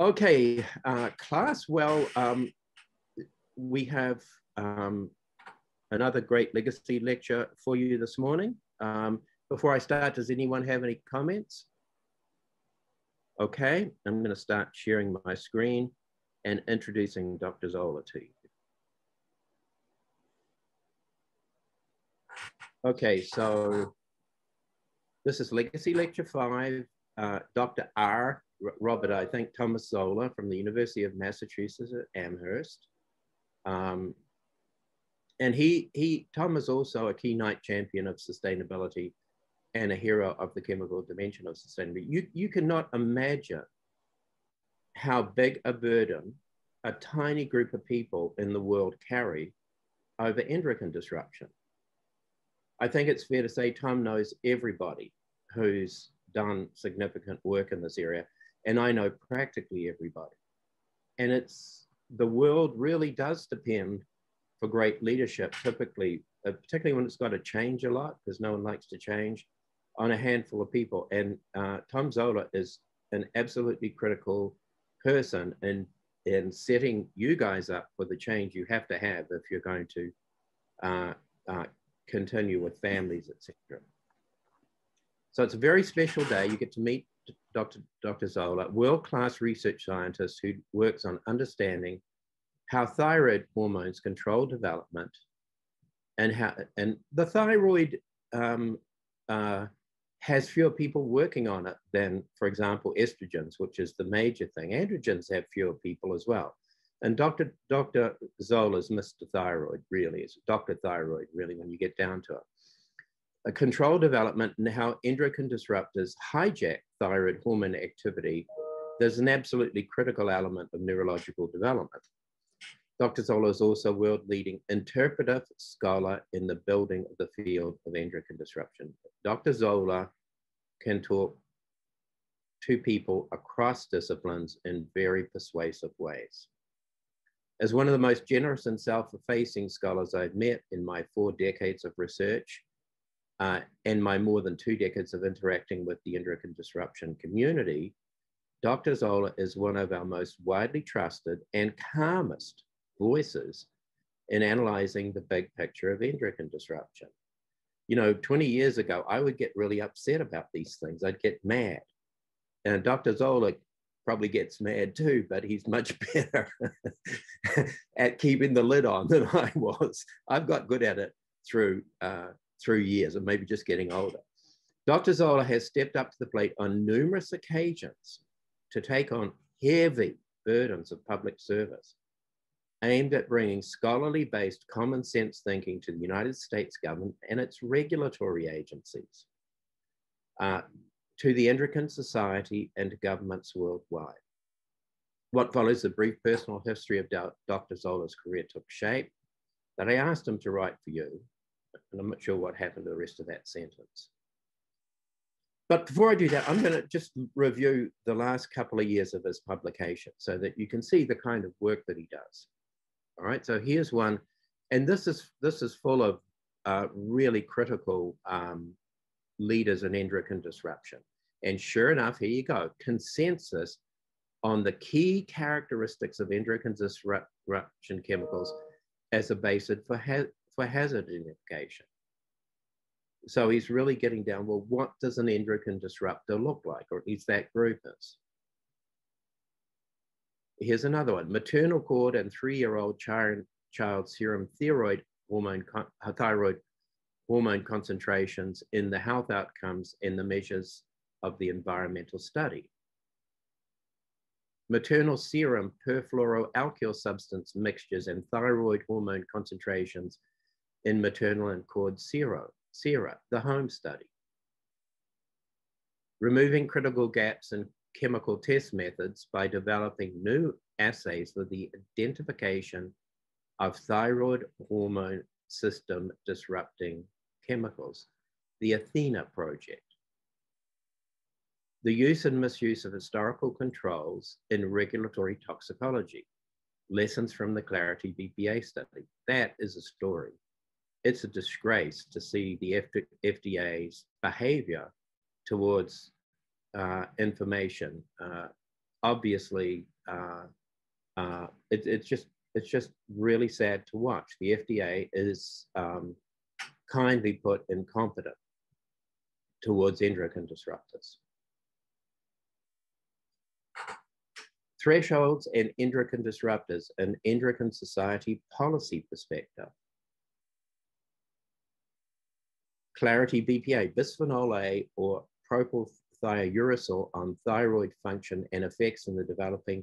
Okay, uh, class. Well, um, we have um, another great legacy lecture for you this morning. Um, before I start, does anyone have any comments? Okay, I'm going to start sharing my screen and introducing Dr. Zoeller to you. Okay, so this is Legacy Lecture 5. Uh, Dr. R. Robert, I think, Thomas Zoeller from the University of Massachusetts at Amherst. Um, and he, he, Tom is also a key keynote champion of sustainability and a hero of the chemical dimension of sustainability. You, you cannot imagine how big a burden a tiny group of people in the world carry over endocrine disruption. I think it's fair to say Tom knows everybody who's done significant work in this area, and I know practically everybody. And it's the world really does depend for great leadership, typically, uh, particularly when it's got to change a lot, because no one likes to change, on a handful of people. And uh, Tom Zoeller is an absolutely critical person in, in setting you guys up for the change you have to have if you're going to uh, uh continue with families, etc. So it's a very special day. You get to meet Dr. Dr. Zoeller, world-class research scientist who works on understanding how thyroid hormones control development and how and the thyroid um, uh, has fewer people working on it than, for example, estrogens, which is the major thing. Androgens have fewer people as well. And Dr. Dr. Zoeller's Mr. Thyroid really is Dr. Thyroid, really, when you get down to it. A control development and how endocrine disruptors hijack thyroid hormone activity, there's an absolutely critical element of neurological development. Dr. Zoeller is also world-leading interpretive scholar in the building of the field of endocrine disruption. Dr. Zoeller can talk to people across disciplines in very persuasive ways. As one of the most generous and self-effacing scholars I've met in my four decades of research uh, and my more than two decades of interacting with the endocrine disruption community, Dr. Zoeller is one of our most widely trusted and calmest voices in analyzing the big picture of endocrine disruption. You know, 20 years ago, I would get really upset about these things. I'd get mad. And Dr. Zoeller probably gets mad too, but he's much better at keeping the lid on than I was. I've got good at it through, uh, through years and maybe just getting older. Dr. Zoeller has stepped up to the plate on numerous occasions to take on heavy burdens of public service aimed at bringing scholarly based common sense thinking to the United States government and its regulatory agencies, uh, to the Endocrine Society and governments worldwide. What follows the brief personal history of Dr. Zoeller's career took shape that I asked him to write for you, and I'm not sure what happened to the rest of that sentence. But before I do that, I'm going to just review the last couple of years of his publication so that you can see the kind of work that he does. All right, so here's one, and this is this is full of uh, really critical um, leaders in endocrine disruption. And sure enough, here you go, consensus on the key characteristics of endocrine disruption chemicals as a basis for, for hazard identification. So he's really getting down, well, what does an endocrine disruptor look like, or least that group is? Here's another one. Maternal cord and three-year-old child, child serum thyroid hormone, uh, thyroid hormone concentrations in the health outcomes in the measures of the environmental study. Maternal serum perfluoroalkyl substance mixtures and thyroid hormone concentrations in maternal and cord sera, sera, the home study. Removing critical gaps in chemical test methods by developing new assays for the identification of thyroid hormone system disrupting chemicals, the Athena project. The use and misuse of historical controls in regulatory toxicology, lessons from the Clarity BPA study. That is a story. It's a disgrace to see the FDA's behavior towards uh, information uh, obviously, uh, uh, it, it's just it's just really sad to watch. The FDA is um, kindly put incompetent towards endocrine disruptors. Thresholds and endocrine disruptors, an endocrine society policy perspective. Clarity BPA, bisphenol A or propylthiouracil on thyroid function and effects in the developing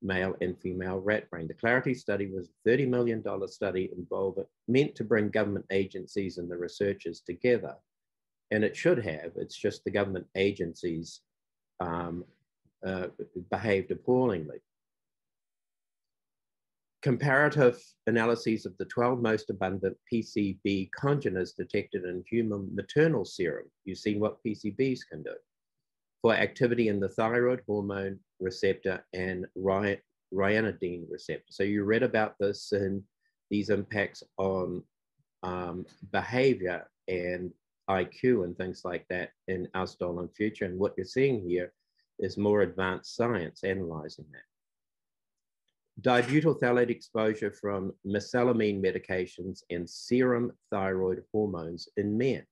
male and female rat brain. The Clarity study was a $30 million study involved, meant to bring government agencies and the researchers together. And it should have, it's just the government agencies um, uh, behaved appallingly. Comparative analyses of the 12 most abundant PCB congeners detected in human maternal serum. You've seen what PCBs can do for activity in the thyroid hormone receptor and ryanodine receptor. So you read about this and these impacts on um, behavior and IQ and things like that in our stolen future. And what you're seeing here is more advanced science analyzing that. Dibutyl phthalate exposure from mesalamine medications and serum thyroid hormones in men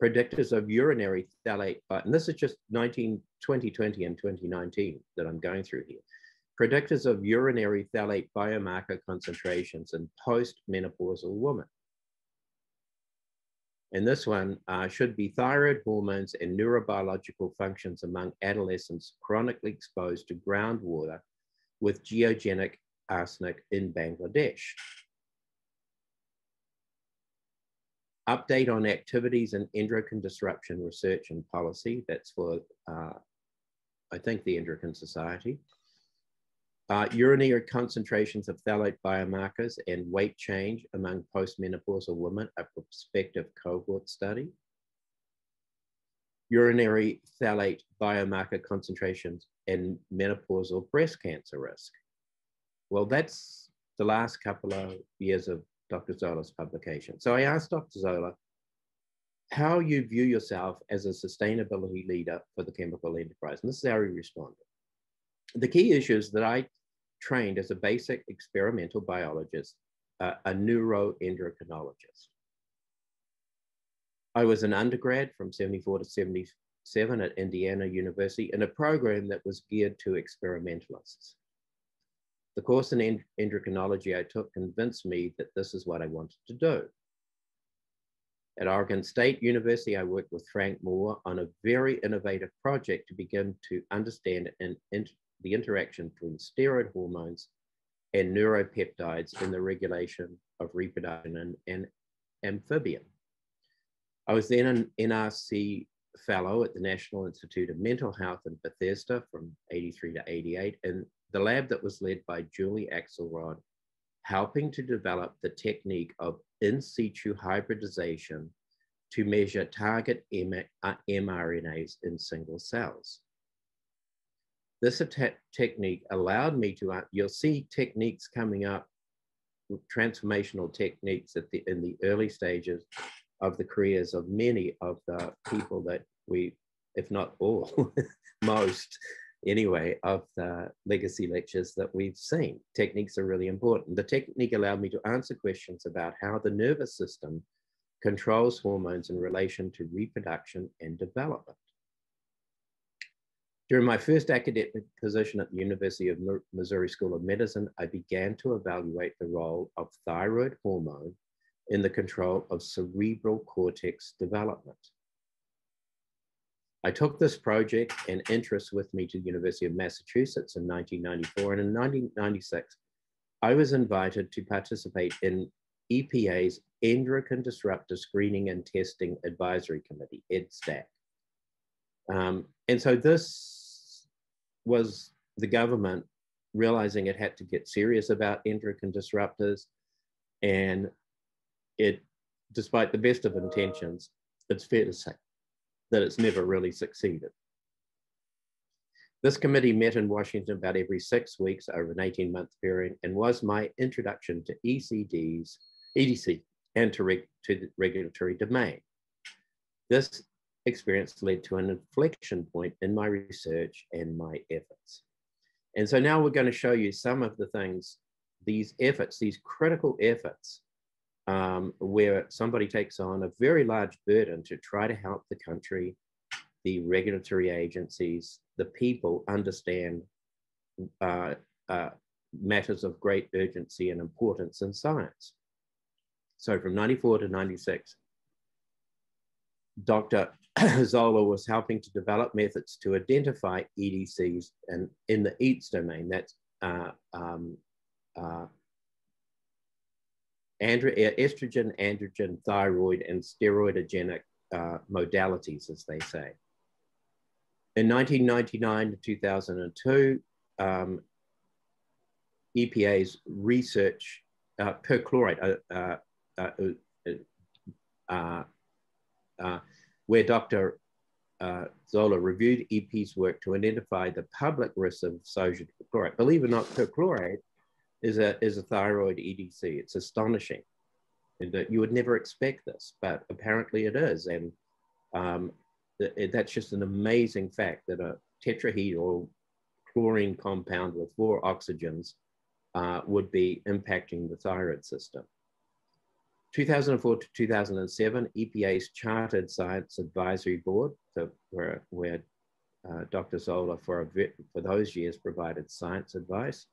predictors of urinary phthalate, uh, and this is just 19, 2020 and 2019 that I'm going through here. Predictors of urinary phthalate biomarker concentrations in post-menopausal women. And this one uh, should be thyroid hormones and neurobiological functions among adolescents chronically exposed to groundwater with geogenic arsenic in Bangladesh. update on activities in endocrine disruption research and policy. That's for, uh, I think, the Endocrine Society. Uh, urinary concentrations of phthalate biomarkers and weight change among postmenopausal women, a prospective cohort study. Urinary phthalate biomarker concentrations and menopausal breast cancer risk. Well, that's the last couple of years of Dr. Zoeller's publication. So I asked Dr. Zoeller how you view yourself as a sustainability leader for the chemical enterprise. And this is how he responded. The key issues that I trained as a basic experimental biologist, uh, a neuroendocrinologist. I was an undergrad from 74 to 77 at Indiana University in a program that was geared to experimentalists. The course in endocrinology I took convinced me that this is what I wanted to do. At Oregon State University, I worked with Frank Moore on a very innovative project to begin to understand in, the interaction between steroid hormones and neuropeptides in the regulation of reproduction in and amphibian. I was then an NRC fellow at the National Institute of Mental Health in Bethesda from 83 to 88, and the lab that was led by Julie Axelrod, helping to develop the technique of in situ hybridization to measure target mRNAs in single cells. This technique allowed me to, uh, you'll see techniques coming up, transformational techniques at the, in the early stages of the careers of many of the people that we, if not all, most anyway, of the legacy lectures that we've seen. Techniques are really important. The technique allowed me to answer questions about how the nervous system controls hormones in relation to reproduction and development. During my first academic position at the University of Missouri School of Medicine, I began to evaluate the role of thyroid hormone in the control of cerebral cortex development. I took this project and interest with me to the University of Massachusetts in 1994. And in 1996, I was invited to participate in EPA's Endocrine Disruptor Screening and Testing Advisory Committee, EDSTAC. Um, and so this was the government realizing it had to get serious about endocrine disruptors. And it, despite the best of intentions, it's fair to say that it's never really succeeded. This committee met in Washington about every six weeks over an 18 month period and was my introduction to ECDs, EDC, and to, reg to the regulatory domain. This experience led to an inflection point in my research and my efforts. And so now we're going to show you some of the things, these efforts, these critical efforts, um, where somebody takes on a very large burden to try to help the country, the regulatory agencies, the people understand uh, uh, matters of great urgency and importance in science. So from 94 to 96, Dr. Zoeller was helping to develop methods to identify EDCs and in the EATS domain, that's uh, um, uh, andro estrogen, androgen, thyroid, and steroidogenic uh, modalities, as they say. In 1999 to 2002, um, EPA's research uh, perchlorate, uh, uh, where Dr. Uh, Zoeller reviewed EP's work to identify the public risks of sodium perchlorate. Believe it or not, perchlorate is a, is a thyroid EDC. It's astonishing. That you would never expect this, but apparently it is. And um, it, that's just an amazing fact that a tetrahedral chlorine compound with four oxygens uh, would be impacting the thyroid system. 2004 to 2007, EPA's Chartered Science Advisory Board, so where, where uh, Dr. Zoeller for, a, for those years provided science advice.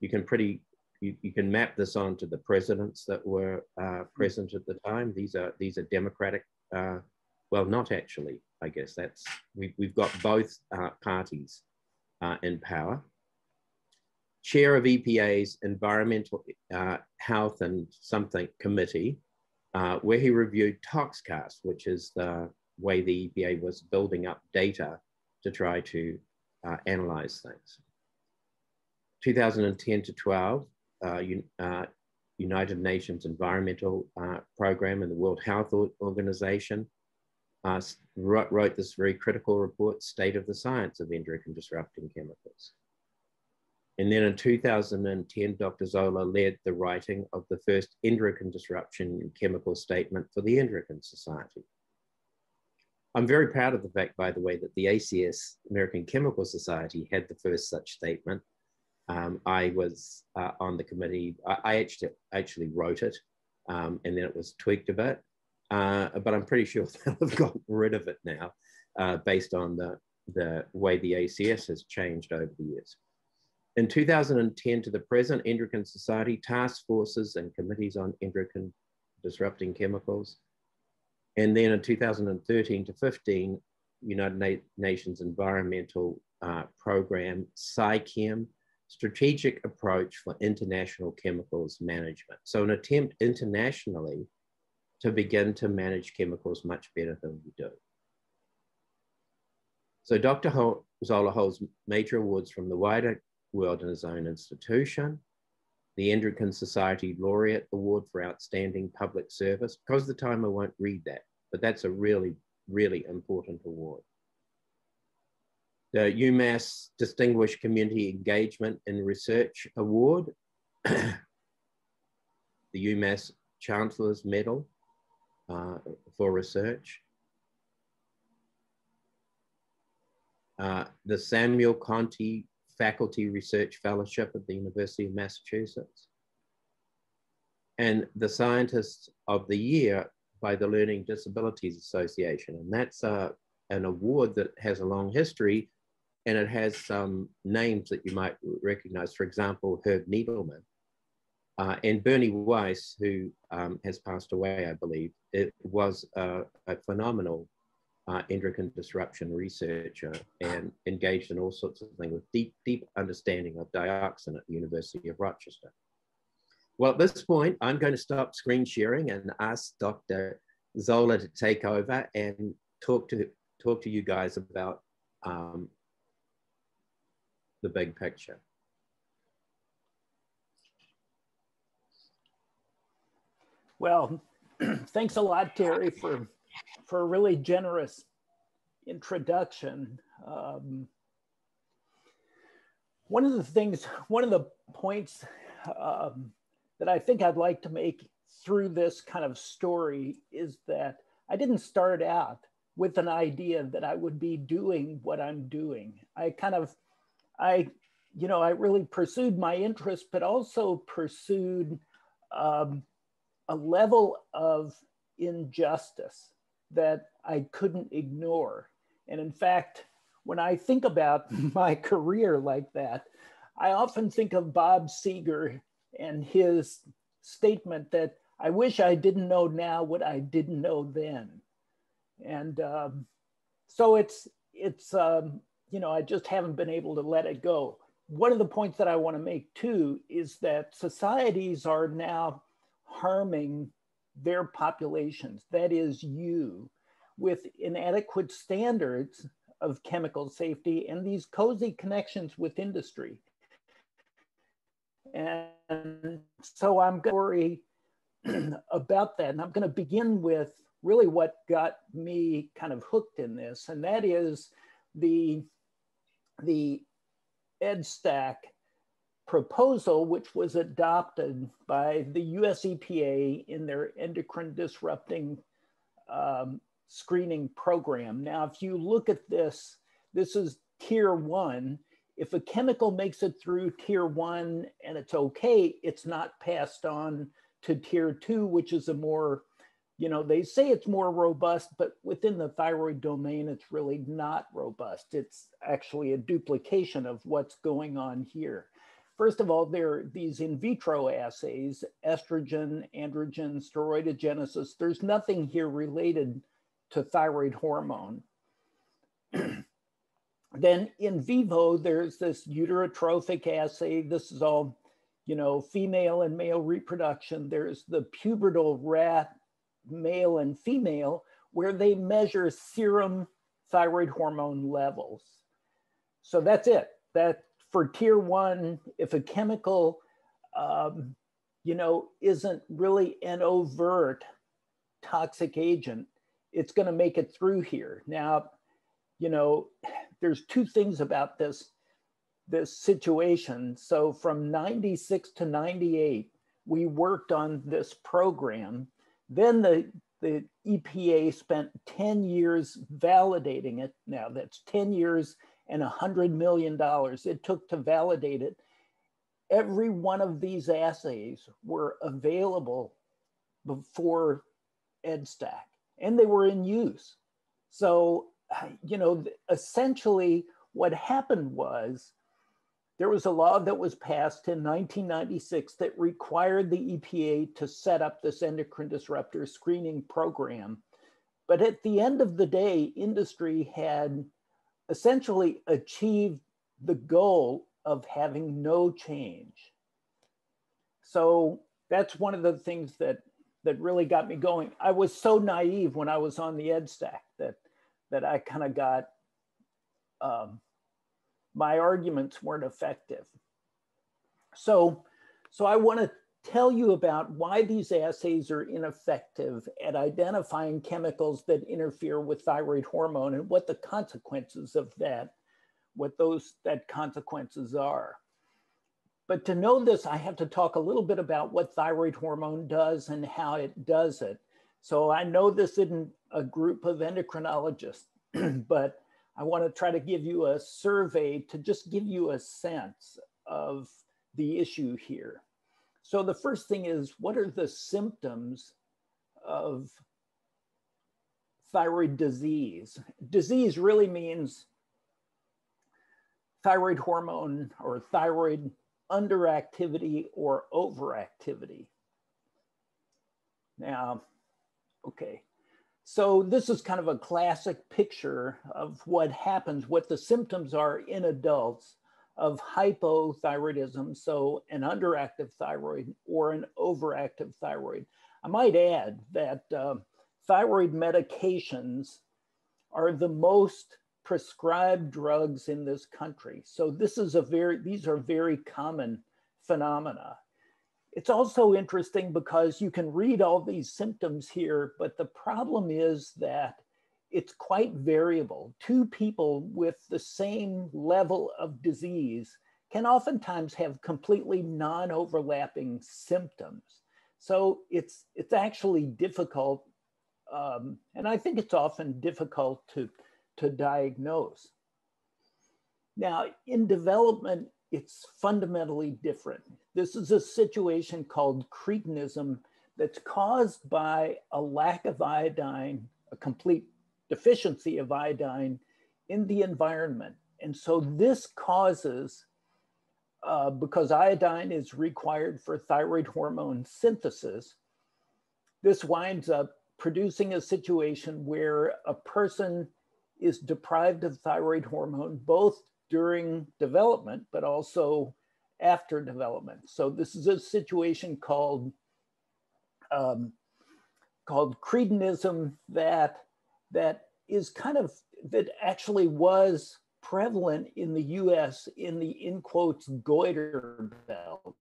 You can pretty, you, you can map this onto the presidents that were uh, present at the time. These are, these are Democratic, uh, well, not actually, I guess that's, we, we've got both uh, parties uh, in power chair of EPA's Environmental uh, Health and Something Committee, uh, where he reviewed ToxCast, which is the way the EPA was building up data to try to uh, analyze things. 2010 to 12, uh, uh, United Nations Environmental uh, Program and the World Health Organization wrote, wrote this very critical report, State of the Science of Endocrine Disrupting Chemicals. And then in 2010, Dr. Zoeller led the writing of the first endocrine disruption chemical statement for the Endocrine Society. I'm very proud of the fact, by the way, that the ACS, American Chemical Society, had the first such statement. Um, I was uh, on the committee, I, I, actually, actually wrote it, um, and then it was tweaked a bit. Uh, but I'm pretty sure they've gotten rid of it now, uh, based on the, the way the ACS has changed over the years. In 2010 to the present, Endocrine Society task forces and committees on endocrine disrupting chemicals. And then in 2013 to 15, United Na Nations Environmental uh, Program, SAICM, Strategic Approach for International Chemicals Management. So an attempt internationally to begin to manage chemicals much better than we do. So Dr. Zoeller holds major awards from the wider world in his own institution, the Endocrine Society Laureate Award for Outstanding Public Service. Because the time, I won't read that, but that's a really, really important award. The UMass Distinguished Community Engagement in Research Award, the UMass Chancellor's Medal uh, for Research, uh, the Samuel Conti Faculty Research Fellowship at the University of Massachusetts. And the Scientist of the Year by the Learning Disabilities Association. And that's uh, an award that has a long history and it has some names that you might recognize. For example, Herb Needleman uh, and Bernie Weiss, who um, has passed away, I believe. It was a phenomenal uh, endocrine disruption researcher and engaged in all sorts of things with deep, deep understanding of dioxin at the University of Rochester. Well, at this point, I'm going to stop screen sharing and ask Dr. Zoeller to take over and talk to, talk to you guys about um, the big picture. Well, thanks a lot, Terry, for for a really generous introduction. Um, one of the things, one of the points um, that I think I'd like to make through this kind of story is that I didn't start out with an idea that I would be doing what I'm doing. I kind of, I, you know, I really pursued my interest, but also pursued um, a level of injustice that I couldn't ignore. And in fact, when I think about my career like that, I often think of Bob Seger and his statement that I wish I didn't know now what I didn't know then. And um, so it's, it's um, you know, I just haven't been able to let it go. One of the points that I want to make too is that societies are now harming their populations, that is you, with inadequate standards of chemical safety and these cozy connections with industry. And so I'm going to worry about that. And I'm going to begin with really what got me kind of hooked in this, and that is the, the EDSTAC proposal, which was adopted by the US EPA in their endocrine disrupting um, screening program. Now, if you look at this, this is tier one. If a chemical makes it through tier one and it's okay, it's not passed on to tier two, which is a more, you know, they say it's more robust, but within the thyroid domain, it's really not robust. It's actually a duplication of what's going on here. First of all, there are these in vitro assays, estrogen, androgen, steroidogenesis. There's nothing here related to thyroid hormone. then in vivo, there's this uterotrophic assay. This is all, you know, female and male reproduction. There's the pubertal rat, male and female, where they measure serum thyroid hormone levels. So that's it. That for tier one, if a chemical, um, you know, isn't really an overt toxic agent, it's going to make it through here. Now, you know, there's two things about this this situation. So from 96 to 98, we worked on this program. Then the the EPA spent 10 years validating it. Now that's 10 years and $100 million it took to validate it. Every one of these assays were available before EDSTAC and they were in use. So, you know, essentially what happened was there was a law that was passed in 1996 that required the EPA to set up this endocrine disruptor screening program. But at the end of the day, industry had essentially achieved the goal of having no change. So that's one of the things that that really got me going. I was so naive when I was on the EDSTAC that that I kind of got um, my arguments weren't effective. So, so I want to tell you about why these assays are ineffective at identifying chemicals that interfere with thyroid hormone and what the consequences of that, what those that consequences are. But to know this, I have to talk a little bit about what thyroid hormone does and how it does it. So I know this isn't a group of endocrinologists, but I want to try to give you a survey to just give you a sense of the issue here. So the first thing is, what are the symptoms of thyroid disease? Disease really means thyroid hormone or thyroid underactivity or overactivity. Now, okay, so this is kind of a classic picture of what happens, what the symptoms are in adults of hypothyroidism, so an underactive thyroid or an overactive thyroid. I might add that uh, thyroid medications are the most prescribed drugs in this country. So this is a very, these are very common phenomena. It's also interesting because you can read all these symptoms here, but the problem is that it's quite variable. Two people with the same level of disease can oftentimes have completely non-overlapping symptoms. So it's, it's actually difficult Um, and I think it's often difficult to, to diagnose. Now, in development, it's fundamentally different. This is a situation called cretinism that's caused by a lack of iodine, a complete deficiency of iodine in the environment. And so this causes, uh, because iodine is required for thyroid hormone synthesis, this winds up producing a situation where a person is deprived of thyroid hormone both during development, but also after development. So this is a situation called um, called cretinism that that is kind of that actually was prevalent in the U.S. in the in quotes goiter belt.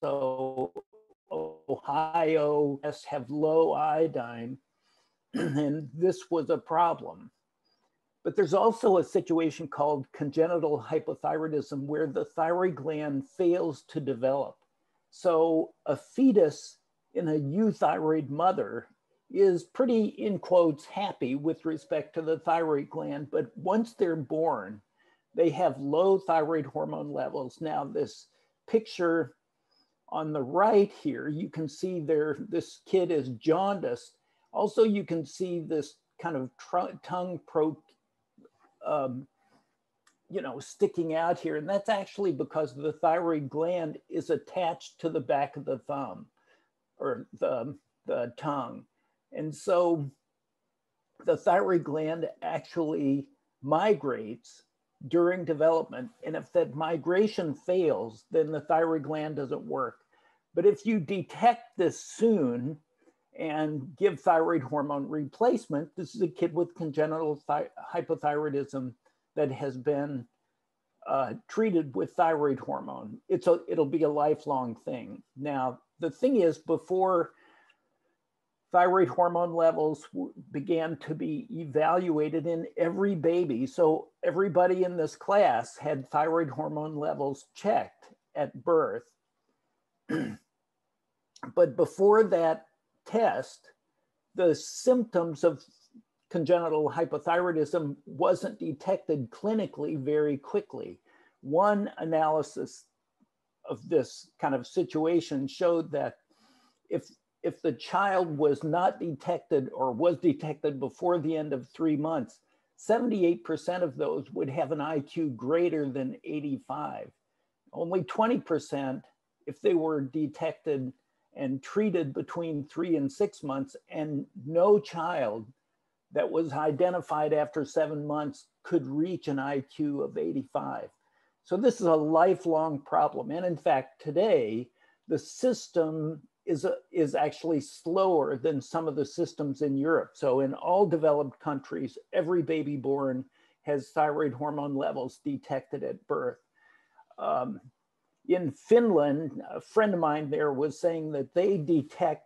So Ohio has have low iodine, and this was a problem. But there's also a situation called congenital hypothyroidism where the thyroid gland fails to develop. So a fetus in a euthyroid mother is pretty, in quotes, happy with respect to the thyroid gland. But once they're born, they have low thyroid hormone levels. Now, this picture on the right here, you can see there, this kid is jaundiced. Also, you can see this kind of tongue pro um, you know, sticking out here. And that's actually because the thyroid gland is attached to the back of the thumb or the, the tongue. And so the thyroid gland actually migrates during development. And if that migration fails, then the thyroid gland doesn't work. But if you detect this soon, and give thyroid hormone replacement. This is a kid with congenital hypothyroidism that has been uh, treated with thyroid hormone. It's a, it'll be a lifelong thing. Now, the thing is, before thyroid hormone levels began to be evaluated in every baby, so everybody in this class had thyroid hormone levels checked at birth. but before that test, the symptoms of congenital hypothyroidism wasn't detected clinically very quickly. One analysis of this kind of situation showed that if if the child was not detected or was detected before the end of three months, 78% of those would have an IQ greater than 85. Only 20% if they were detected and treated between three and six months, and no child that was identified after seven months could reach an IQ of 85. So this is a lifelong problem. And in fact, today, the system is, a, is actually slower than some of the systems in Europe. So in all developed countries, every baby born has thyroid hormone levels detected at birth. Um, in Finland, a friend of mine there was saying that they detect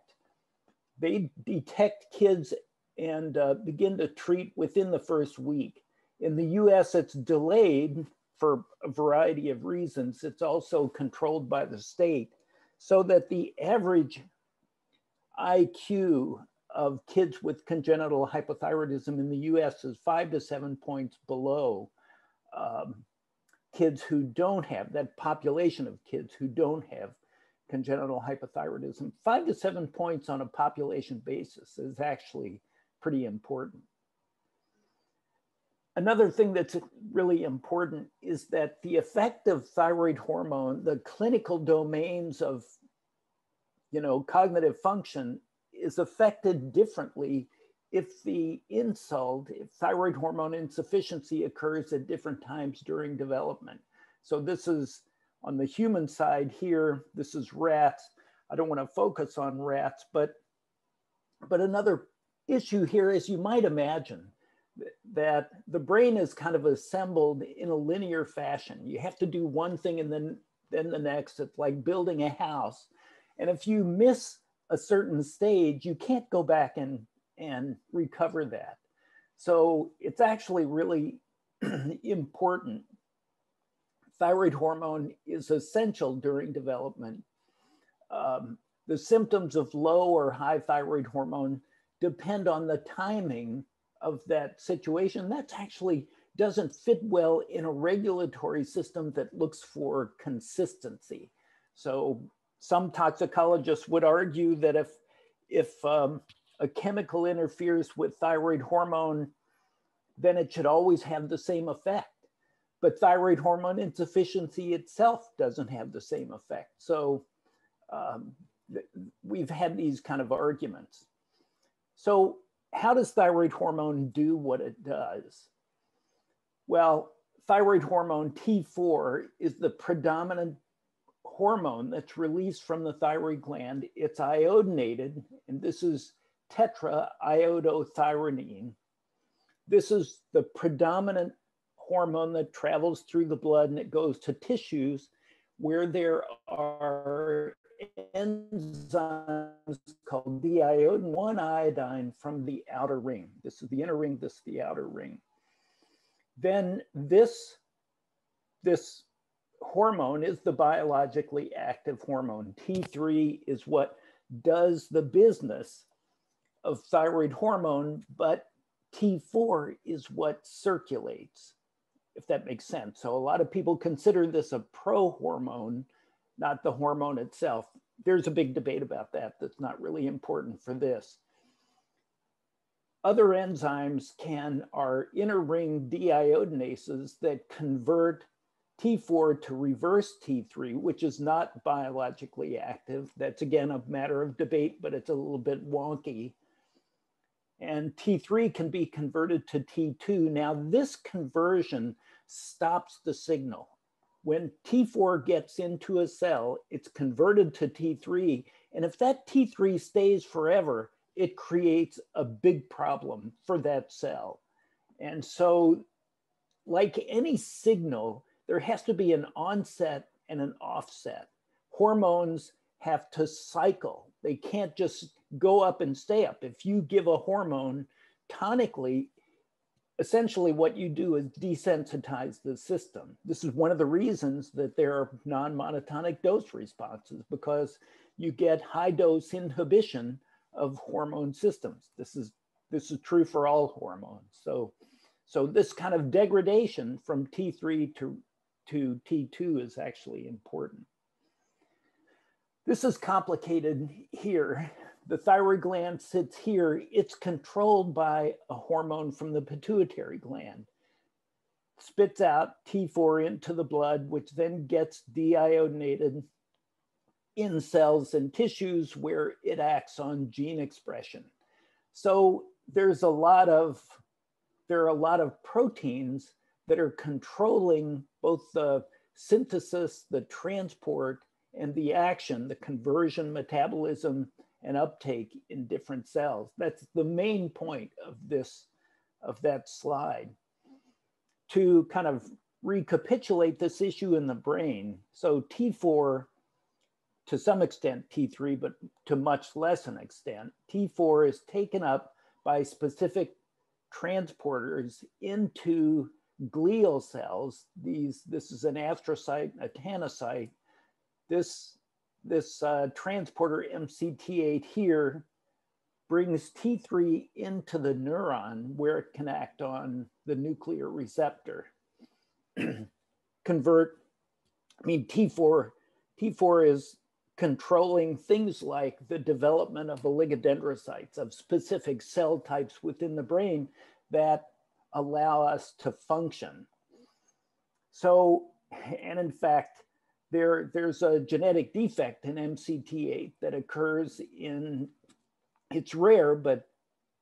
they detect kids and uh, begin to treat within the first week. In the U.S., it's delayed for a variety of reasons. It's also controlled by the state, so that the average IQ of kids with congenital hypothyroidism in the U.S. is five to seven points below um, kids who don't have that population of kids who don't have congenital hypothyroidism. Five to seven points on a population basis is actually pretty important. Another thing that's really important is that the effect of thyroid hormone, the clinical domains of you know, cognitive function is affected differently if the insult, if thyroid hormone insufficiency occurs at different times during development. So this is on the human side here, this is rats. I don't want to focus on rats, but, but another issue here is you might imagine that the brain is kind of assembled in a linear fashion. You have to do one thing and then, then the next. It's like building a house. And if you miss a certain stage, you can't go back and and recover that. So it's actually really important. Thyroid hormone is essential during development. Um, the symptoms of low or high thyroid hormone depend on the timing of that situation. That's actually doesn't fit well in a regulatory system that looks for consistency. So some toxicologists would argue that if, if um, a chemical interferes with thyroid hormone, then it should always have the same effect. But thyroid hormone insufficiency itself doesn't have the same effect. So um, we've had these kind of arguments. So how does thyroid hormone do what it does? Well, thyroid hormone T4 is the predominant hormone that's released from the thyroid gland. It's iodinated, and this is tetraiodothyronine. This is the predominant hormone that travels through the blood and it goes to tissues where there are enzymes called diiodine 1 iodine from the outer ring. This is the inner ring, this is the outer ring. Then this, this hormone is the biologically active hormone. T3 is what does the business of thyroid hormone, but T4 is what circulates, if that makes sense. So a lot of people consider this a pro hormone, not the hormone itself. There's a big debate about that. That's not really important for this. Other enzymes can are inner ring deiodinases that convert T4 to reverse T3, which is not biologically active. That's again a matter of debate, but it's a little bit wonky. And T3 can be converted to T2. Now, this conversion stops the signal. When T4 gets into a cell, it's converted to T3. And if that T3 stays forever, it creates a big problem for that cell. And so, like any signal, there has to be an onset and an offset. Hormones have to cycle. They can't just go up and stay up. If you give a hormone tonically, essentially what you do is desensitize the system. This is one of the reasons that there are non-monotonic dose responses because you get high dose inhibition of hormone systems. This is this is true for all hormones. So so this kind of degradation from T3 to to T2 is actually important. This is complicated here. The thyroid gland sits here. It's controlled by a hormone from the pituitary gland. Spits out T4 into the blood, which then gets deiodinated in cells and tissues where it acts on gene expression. So there's a lot of, there are a lot of proteins that are controlling both the synthesis, the transport, and the action, the conversion, metabolism, and uptake in different cells. That's the main point of this, of that slide. To kind of recapitulate this issue in the brain, so T4, to some extent T3, but to much less an extent, T4 is taken up by specific transporters into glial cells. These, this is an astrocyte, a tanycyte. This, this uh, transporter MCT8 here brings T3 into the neuron where it can act on the nuclear receptor. Convert, I mean, T4, T4 is controlling things like the development of oligodendrocytes, of specific cell types within the brain that allow us to function. So, and in fact, there, there's a genetic defect in MCT8 that occurs in, it's rare, but,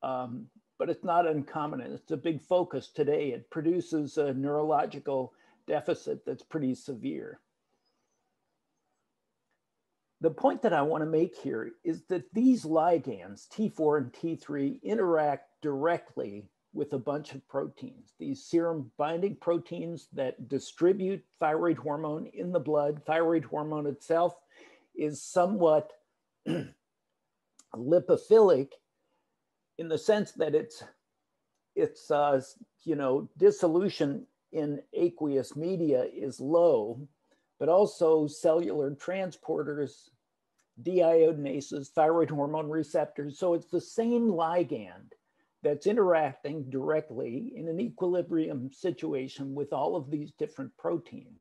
um, but it's not uncommon. And it's a big focus today. It produces a neurological deficit that's pretty severe. The point that I want to make here is that these ligands, T4 and T3, interact directly with a bunch of proteins, these serum binding proteins that distribute thyroid hormone in the blood. Thyroid hormone itself is somewhat lipophilic in the sense that it's its uh, you know dissolution in aqueous media is low, but also cellular transporters deiodinases, thyroid hormone receptors. So it's the same ligand that's interacting directly in an equilibrium situation with all of these different proteins.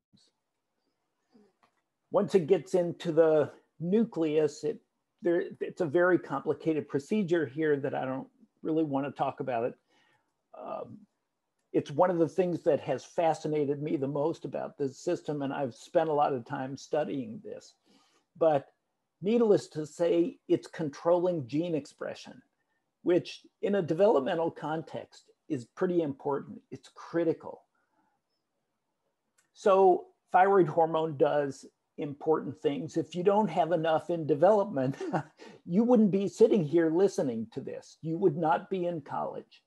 Once it gets into the nucleus, it, there, it's a very complicated procedure here that I don't really want to talk about it. Um, it's one of the things that has fascinated me the most about this system, and I've spent a lot of time studying this. But needless to say, it's controlling gene expression, which in a developmental context is pretty important. It's critical. So thyroid hormone does important things. If you don't have enough in development, you wouldn't be sitting here listening to this. You would not be in college.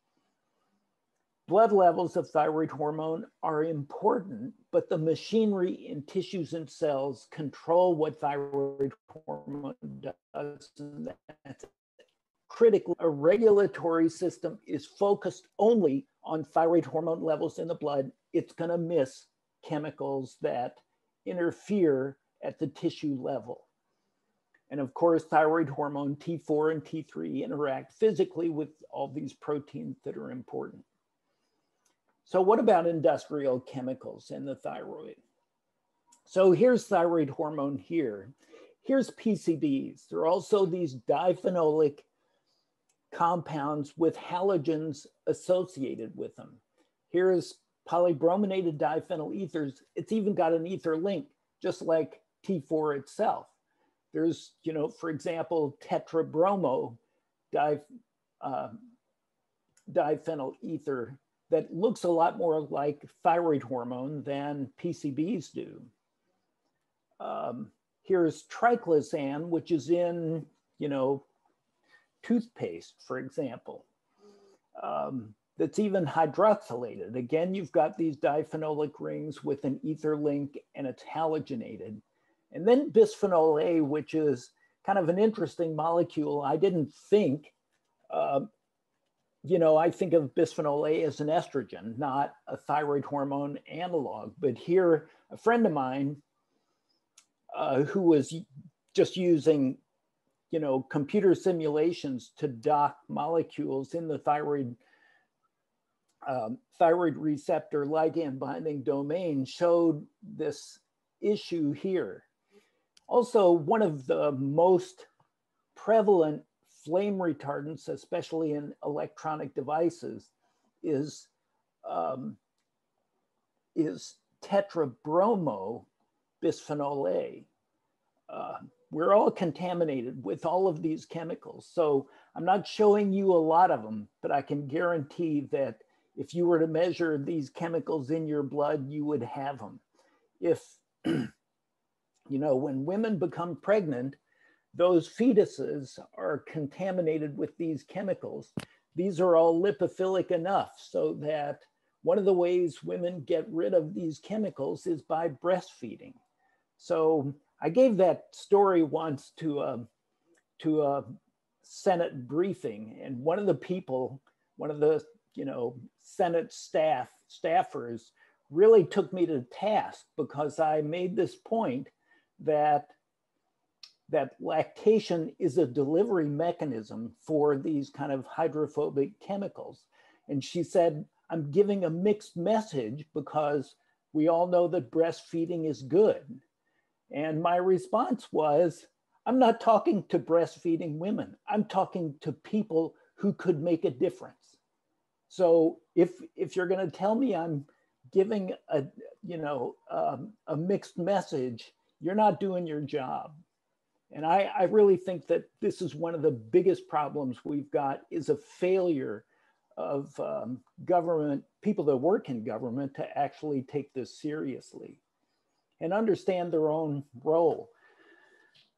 Blood levels of thyroid hormone are important, but the machinery in tissues and cells control what thyroid hormone does. And that's critical. A regulatory system is focused only on thyroid hormone levels in the blood. It's going to miss chemicals that interfere at the tissue level. And of course, thyroid hormone T4 and T3 interact physically with all these proteins that are important. So what about industrial chemicals in the thyroid? So here's thyroid hormone here. Here's PCBs. There are also these diphenolic compounds with halogens associated with them. Here's polybrominated diphenyl ethers. It's even got an ether link, just like T4 itself. There's, you know, for example, tetrabromo di, uh, diphenyl ether that looks a lot more like thyroid hormone than PCBs do. Um, here's triclosan, which is in, you know, toothpaste, for example. Um, that's even hydroxylated. Again, you've got these diphenolic rings with an ether link and it's halogenated. And then bisphenol A, which is kind of an interesting molecule. I didn't think uh, you know, I think of bisphenol A as an estrogen, not a thyroid hormone analog. But here, a friend of mine uh, who was just using, you know, computer simulations to dock molecules in the thyroid um, thyroid receptor ligand binding domain showed this issue here. Also, one of the most prevalent flame retardants, especially in electronic devices, is, um, is tetrabromo bisphenol A. Uh, we're all contaminated with all of these chemicals. So I'm not showing you a lot of them, but I can guarantee that if you were to measure these chemicals in your blood, you would have them. If, you know, when women become pregnant, those fetuses are contaminated with these chemicals. These are all lipophilic enough so that one of the ways women get rid of these chemicals is by breastfeeding. So I gave that story once to a, to a Senate briefing, and one of the people, one of the you know Senate staff staffers, really took me to task because I made this point that that lactation is a delivery mechanism for these kind of hydrophobic chemicals. And she said, I'm giving a mixed message because we all know that breastfeeding is good. And my response was, I'm not talking to breastfeeding women. I'm talking to people who could make a difference. So if if you're going to tell me I'm giving a you know um, a mixed message, you're not doing your job. And I, I really think that this is one of the biggest problems we've got is a failure of um, government, people that work in government to actually take this seriously and understand their own role.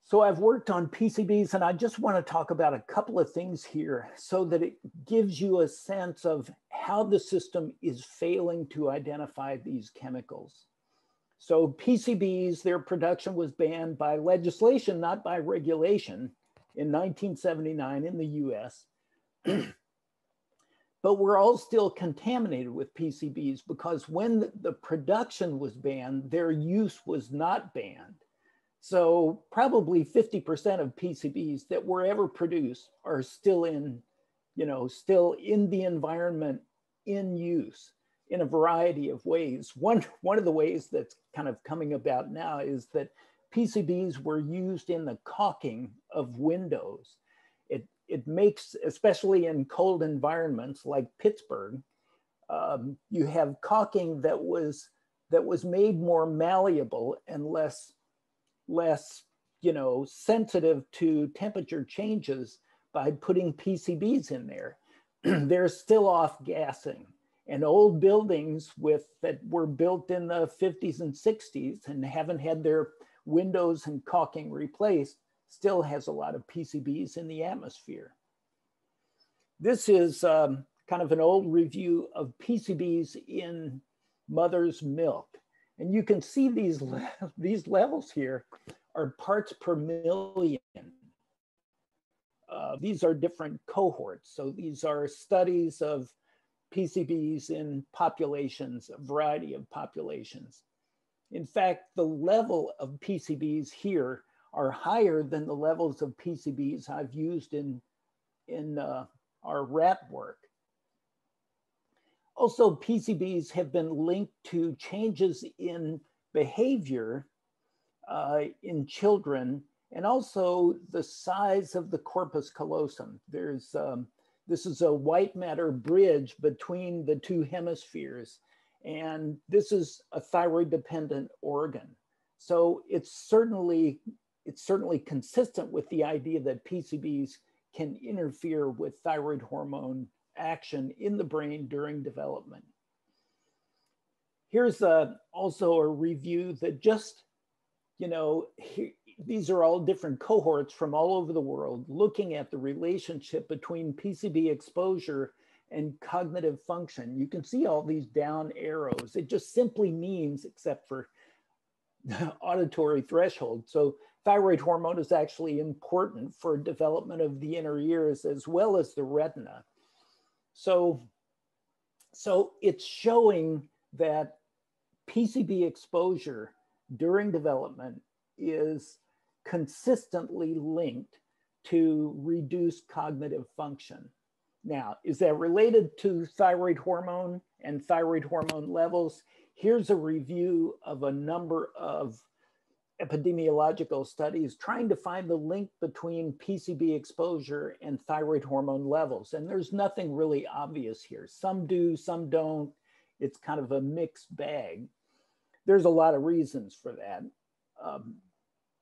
So I've worked on PCBs and I just want to talk about a couple of things here so that it gives you a sense of how the system is failing to identify these chemicals. So PCBs, their production was banned by legislation, not by regulation in 1979 in the US. but we're all still contaminated with PCBs because when the production was banned, their use was not banned. So probably 50% of PCBs that were ever produced are still in, you know, still in the environment in use in a variety of ways. One, one of the ways that's kind of coming about now is that PCBs were used in the caulking of windows. It, makes, especially in cold environments like Pittsburgh, um, you have caulking that was, that was made more malleable and less, less you know, sensitive to temperature changes by putting PCBs in there. They're still off gassing and old buildings with that were built in the 50s and 60s and haven't had their windows and caulking replaced still has a lot of PCBs in the atmosphere. This is um, kind of an old review of PCBs in mother's milk. And you can see these, le these levels here are parts per million. Uh, these are different cohorts. So these are studies of PCBs in populations, a variety of populations. In fact, the level of PCBs here are higher than the levels of PCBs I've used in, in uh, our rat work. Also, PCBs have been linked to changes in behavior uh, in children and also the size of the corpus callosum. There's, um, this is a white matter bridge between the two hemispheres. And this is a thyroid dependent organ. So it's certainly, it's certainly consistent with the idea that PCBs can interfere with thyroid hormone action in the brain during development. Here's a, also a review that just, you know, he, these are all different cohorts from all over the world looking at the relationship between PCB exposure and cognitive function. You can see all these down arrows. It just simply means, except for auditory threshold. So thyroid hormone is actually important for development of the inner ears as well as the retina. So, so it's showing that PCB exposure during development is consistently linked to reduced cognitive function. Now, is that related to thyroid hormone and thyroid hormone levels? Here's a review of a number of epidemiological studies trying to find the link between PCB exposure and thyroid hormone levels. And there's nothing really obvious here. Some do, some don't. It's kind of a mixed bag. There's a lot of reasons for that. Um,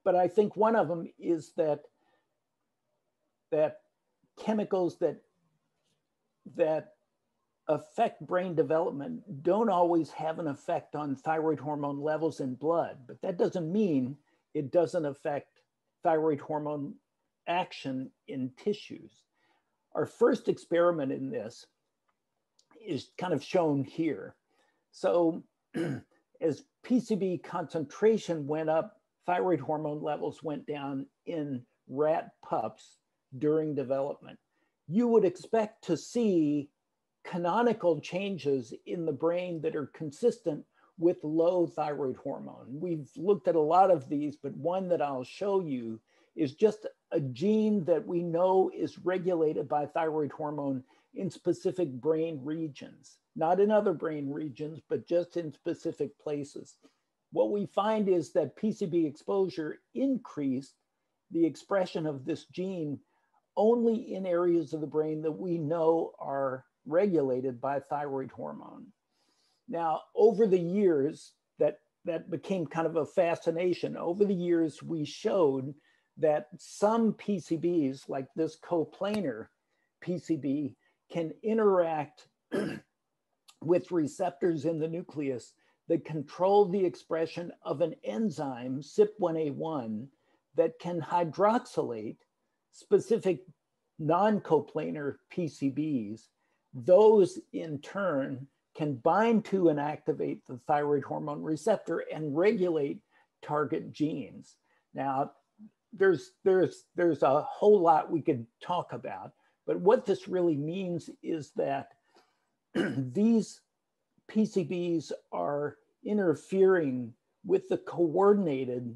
but I think one of them is that that chemicals that that affect brain development don't always have an effect on thyroid hormone levels in blood, but that doesn't mean it doesn't affect thyroid hormone action in tissues. Our first experiment in this is kind of shown here. So as PCB concentration went up thyroid hormone levels went down in rat pups during development. You would expect to see canonical changes in the brain that are consistent with low thyroid hormone. We've looked at a lot of these, but one that I'll show you is just a gene that we know is regulated by thyroid hormone in specific brain regions, not in other brain regions, but just in specific places what we find is that PCB exposure increased the expression of this gene only in areas of the brain that we know are regulated by thyroid hormone. Now, over the years, that, that became kind of a fascination. Over the years, we showed that some PCBs, like this coplanar PCB, can interact with receptors in the nucleus that control the expression of an enzyme, CYP1A1, that can hydroxylate specific non-coplanar PCBs. Those in turn can bind to and activate the thyroid hormone receptor and regulate target genes. Now, there's, there's, there's a whole lot we could talk about, but what this really means is that these PCBs are interfering with the coordinated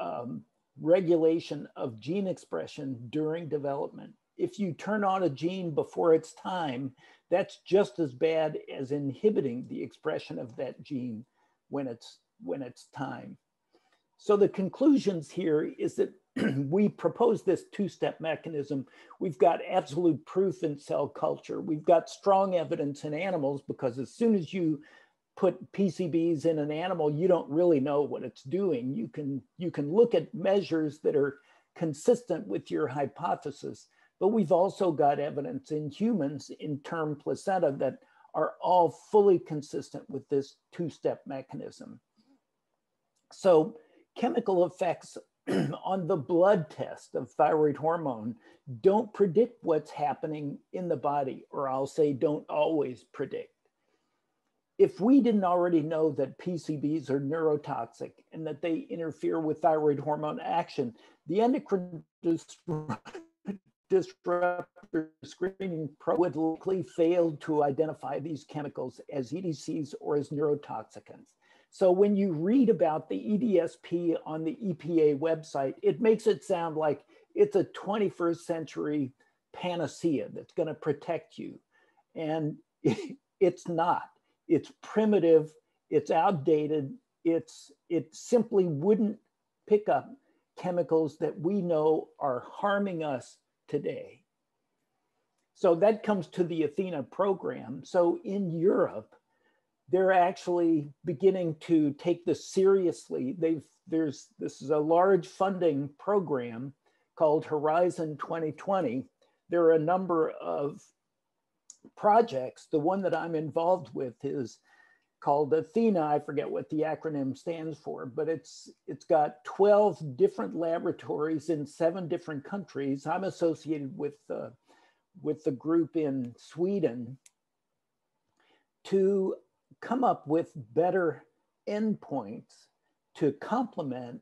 um, regulation of gene expression during development. If you turn on a gene before its time, that's just as bad as inhibiting the expression of that gene when it's, when it's time. So the conclusions here is that we propose this two-step mechanism. We've got absolute proof in cell culture. We've got strong evidence in animals because as soon as you put PCBs in an animal, you don't really know what it's doing. You can, you can look at measures that are consistent with your hypothesis, but we've also got evidence in humans in term placenta that are all fully consistent with this two-step mechanism. So chemical effects on the blood test of thyroid hormone don't predict what's happening in the body, or I'll say don't always predict. If we didn't already know that PCBs are neurotoxic and that they interfere with thyroid hormone action, the endocrine disruptor screening probe would likely fail to identify these chemicals as EDCs or as neurotoxicants. So when you read about the EDSP on the EPA website, it makes it sound like it's a 21st century panacea that's going to protect you. And it's not. It's primitive, it's outdated, it's it simply wouldn't pick up chemicals that we know are harming us today. So that comes to the Athena program. So in Europe, they're actually beginning to take this seriously. They've there's this is a large funding program called Horizon 2020. There are a number of projects. The one that I'm involved with is called Athena. I forget what the acronym stands for, but it's it's got 12 different laboratories in seven different countries. I'm associated with uh, with the group in Sweden to come up with better endpoints to complement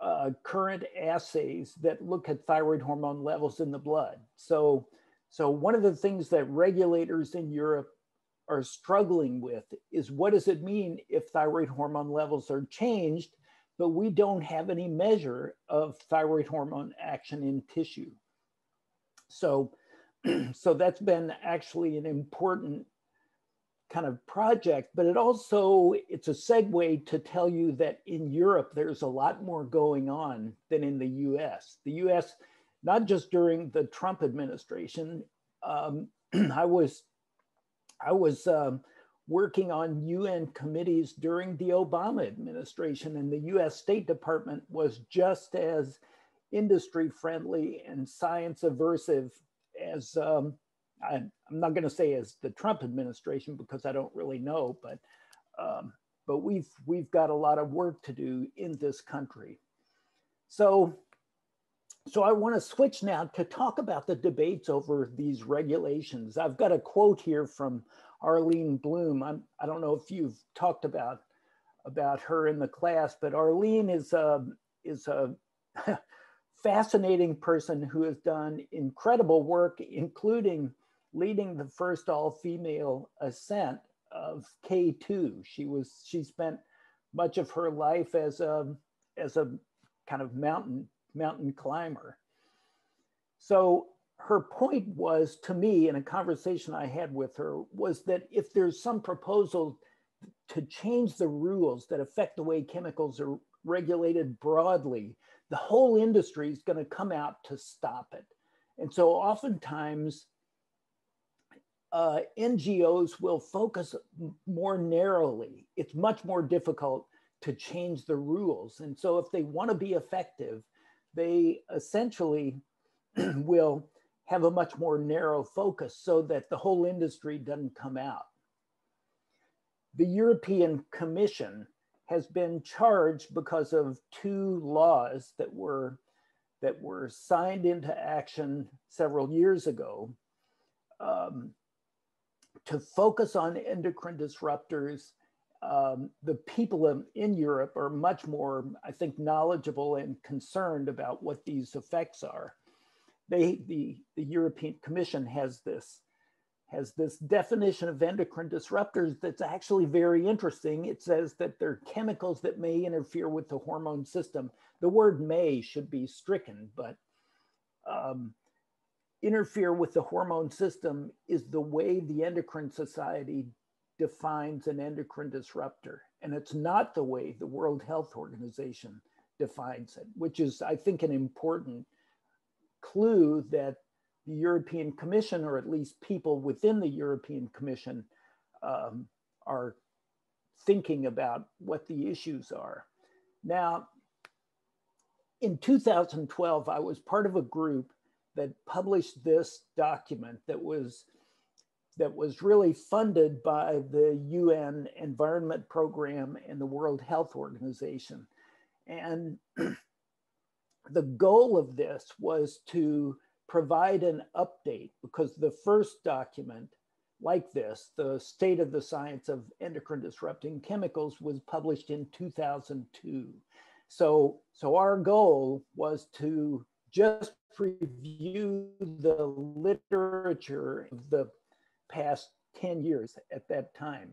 uh, current assays that look at thyroid hormone levels in the blood. So, so one of the things that regulators in Europe are struggling with is what does it mean if thyroid hormone levels are changed, but we don't have any measure of thyroid hormone action in tissue. So, so that's been actually an important kind of project, but it also, it's a segue to tell you that in Europe, there's a lot more going on than in the US. The US, not just during the Trump administration, um, I was, I was um, working on UN committees during the Obama administration and the US State Department was just as industry friendly and science aversive as um, I, am not going to say as the Trump administration because I don't really know, but um, but we've we've got a lot of work to do in this country. So so I want to switch now to talk about the debates over these regulations. I've got a quote here from Arlene Bloom. I'm, I don't know if you've talked about about her in the class, but Arlene is a is a fascinating person who has done incredible work, including leading the first all-female ascent of K2. She was she spent much of her life as a as a kind of mountain mountain climber. So her point was to me in a conversation I had with her was that if there's some proposal to change the rules that affect the way chemicals are regulated broadly, the whole industry is going to come out to stop it. And so oftentimes uh, NGOs will focus more narrowly. It's much more difficult to change the rules. And so if they want to be effective, they essentially will have a much more narrow focus so that the whole industry doesn't come out. The European Commission has been charged because of two laws that were that were signed into action several years ago um, to focus on endocrine disruptors. Um, the people in Europe are much more, I think, knowledgeable and concerned about what these effects are. They, the, the European Commission has this, has this definition of endocrine disruptors that's actually very interesting. It says that they're chemicals that may interfere with the hormone system. The word may should be stricken, but um, interfere with the hormone system is the way the Endocrine Society defines an endocrine disruptor. And it's not the way the World Health Organization defines it, which is, I think, an important clue that the European Commission, or at least people within the European Commission, um, are thinking about what the issues are. Now, in 2012, I was part of a group that published this document that was that was really funded by the UN Environment Program and the World Health Organization. And the goal of this was to provide an update because the first document like this, the State of the Science of Endocrine Disrupting Chemicals, was published in 2002. So, so our goal was to just review the literature of the past 10 years at that time.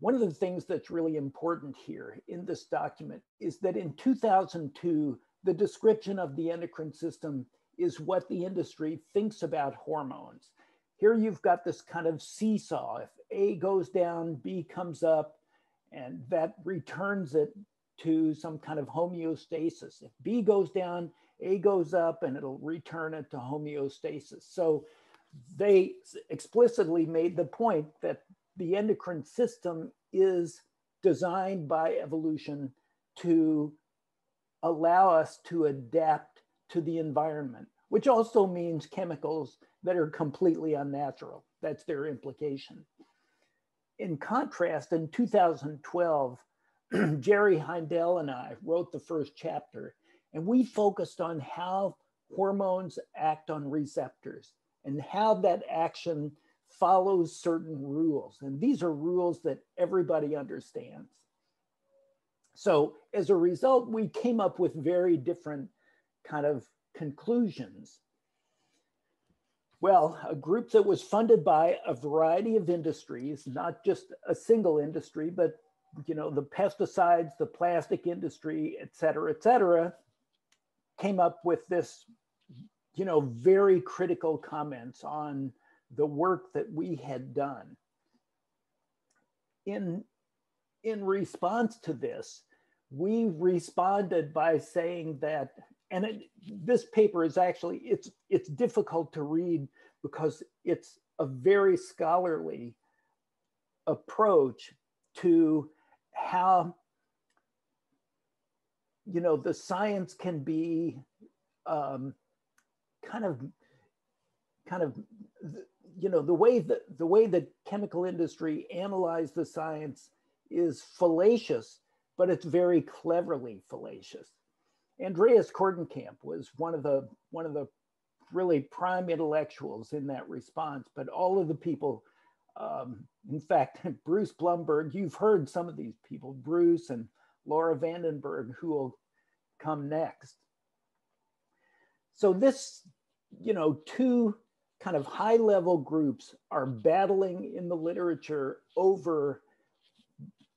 One of the things that's really important here in this document is that in 2002, the description of the endocrine system is what the industry thinks about hormones. Here you've got this kind of seesaw. If A goes down, B comes up, and that returns it to some kind of homeostasis. If B goes down, A goes up, and it'll return it to homeostasis. So they explicitly made the point that the endocrine system is designed by evolution to allow us to adapt to the environment, which also means chemicals that are completely unnatural. That's their implication. In contrast, in 2012, Jerry Heindel and I wrote the first chapter, and we focused on how hormones act on receptors and how that action follows certain rules. And these are rules that everybody understands. So as a result, we came up with very different kind of conclusions. Well, a group that was funded by a variety of industries, not just a single industry, but you know, the pesticides, the plastic industry, et cetera, et cetera, came up with this, you know, very critical comments on the work that we had done. In, in response to this, we responded by saying that, and it, this paper is actually, it's, it's difficult to read because it's a very scholarly approach to how you know the science can be um, kind of kind of you know the way that the way the chemical industry analyzed the science is fallacious but it's very cleverly fallacious andreas kortenkamp was one of the one of the really prime intellectuals in that response but all of the people um, in fact, Bruce Blumberg, you've heard some of these people, Bruce and Laura Vandenberg, who will come next. So this, you know, two kind of high level groups are battling in the literature over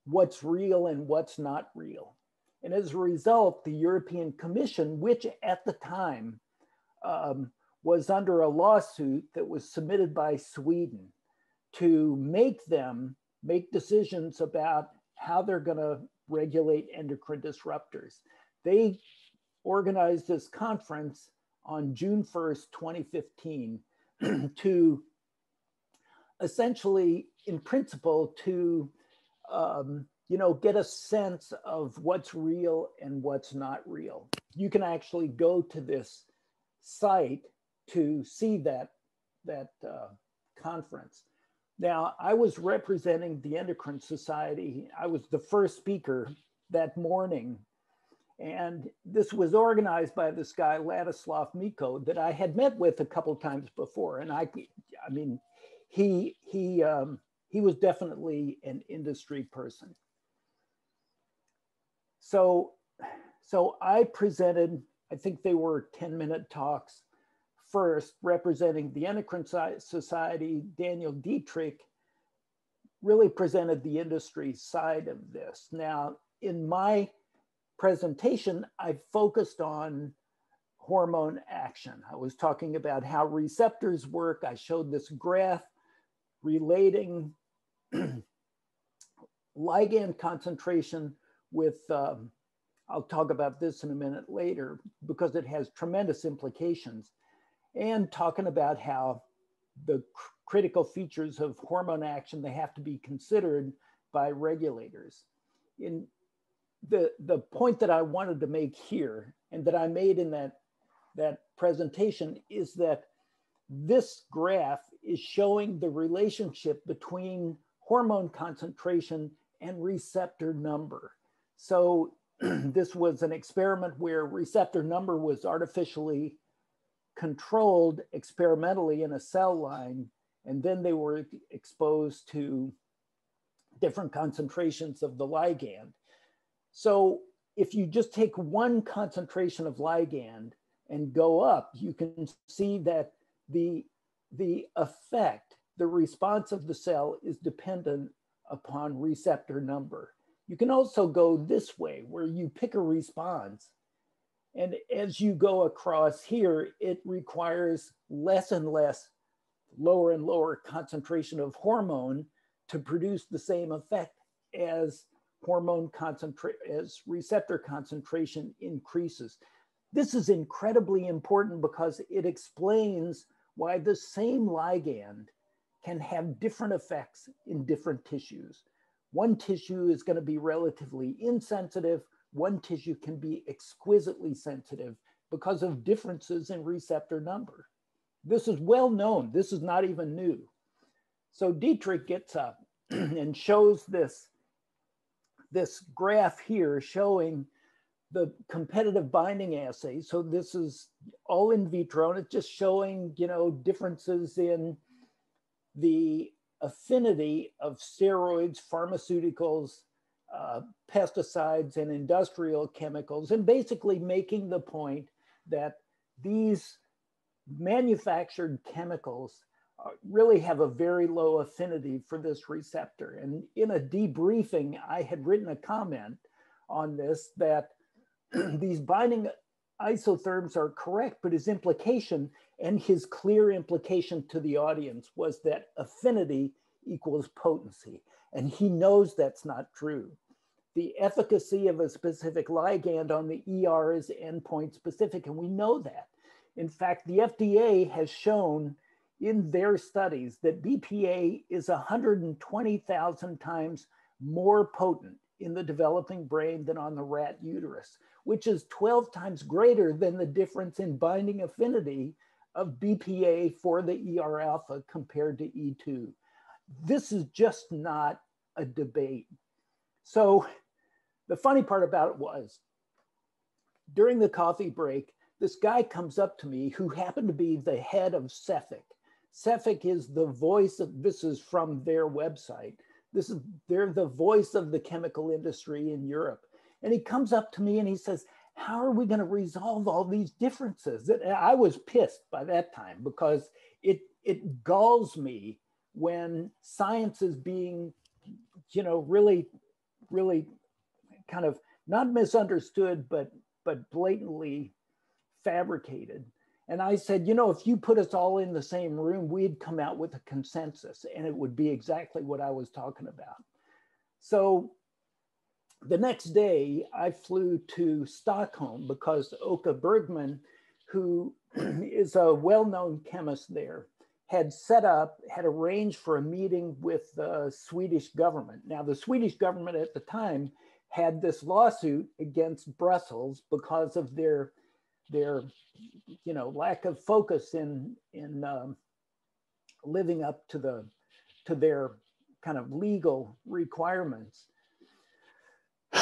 what's real and what's not real. And as a result, the European Commission, which at the time um, was under a lawsuit that was submitted by Sweden, to make them make decisions about how they're going to regulate endocrine disruptors. They organized this conference on June 1st, 2015, to essentially, in principle, to um, you know, get a sense of what's real and what's not real. You can actually go to this site to see that that uh, conference. Now, I was representing the Endocrine Society. I was the first speaker that morning. And this was organized by this guy, Ladislav Miko, that I had met with a couple times before. And I, I mean, he, he, um, he was definitely an industry person. So, so I presented, I think they were 10 minute talks, first, representing the Endocrine Society, Daniel Dietrich, really presented the industry side of this. Now, in my presentation, I focused on hormone action. I was talking about how receptors work. I showed this graph relating ligand concentration with, um, I'll talk about this in a minute later because it has tremendous implications, and talking about how the cr critical features of hormone action, they have to be considered by regulators. In the, the point that I wanted to make here and that I made in that, that presentation is that this graph is showing the relationship between hormone concentration and receptor number. So this was an experiment where receptor number was artificially controlled experimentally in a cell line, and then they were exposed to different concentrations of the ligand. So if you just take one concentration of ligand and go up, you can see that the, the effect, the response of the cell is dependent upon receptor number. You can also go this way where you pick a response and as you go across here, it requires less and less lower and lower concentration of hormone to produce the same effect as hormone concentration, as receptor concentration increases. This is incredibly important because it explains why the same ligand can have different effects in different tissues. One tissue is going to be relatively insensitive, one tissue can be exquisitely sensitive because of differences in receptor number. This is well known, this is not even new. So Dietrich gets up and shows this this graph here showing the competitive binding assay. So this is all in vitro and it's just showing, you know, differences in the affinity of steroids, pharmaceuticals, uh, pesticides and industrial chemicals and basically making the point that these manufactured chemicals really have a very low affinity for this receptor. And in a debriefing, I had written a comment on this that these binding isotherms are correct, but his implication and his clear implication to the audience was that affinity equals potency. And he knows that's not true. The efficacy of a specific ligand on the ER is endpoint specific, and we know that. In fact, the FDA has shown in their studies that BPA is 120,000 times more potent in the developing brain than on the rat uterus, which is 12 times greater than the difference in binding affinity of BPA for the ER alpha compared to E2. This is just not a debate. So the funny part about it was during the coffee break, this guy comes up to me who happened to be the head of Cefic. Cefic is the voice of, this is from their website. This is, they're the voice of the chemical industry in Europe. And he comes up to me and he says, how are we going to resolve all these differences? And I was pissed by that time because it, it galls me when science is being, you know, really, really kind of not misunderstood, but, but blatantly fabricated. And I said, you know, if you put us all in the same room, we'd come out with a consensus and it would be exactly what I was talking about. So the next day, I flew to Stockholm because Oka Bergman, who is a well known chemist there, had set up, had arranged for a meeting with the Swedish government. Now, the Swedish government at the time had this lawsuit against Brussels because of their their you know lack of focus in in um, living up to the to their kind of legal requirements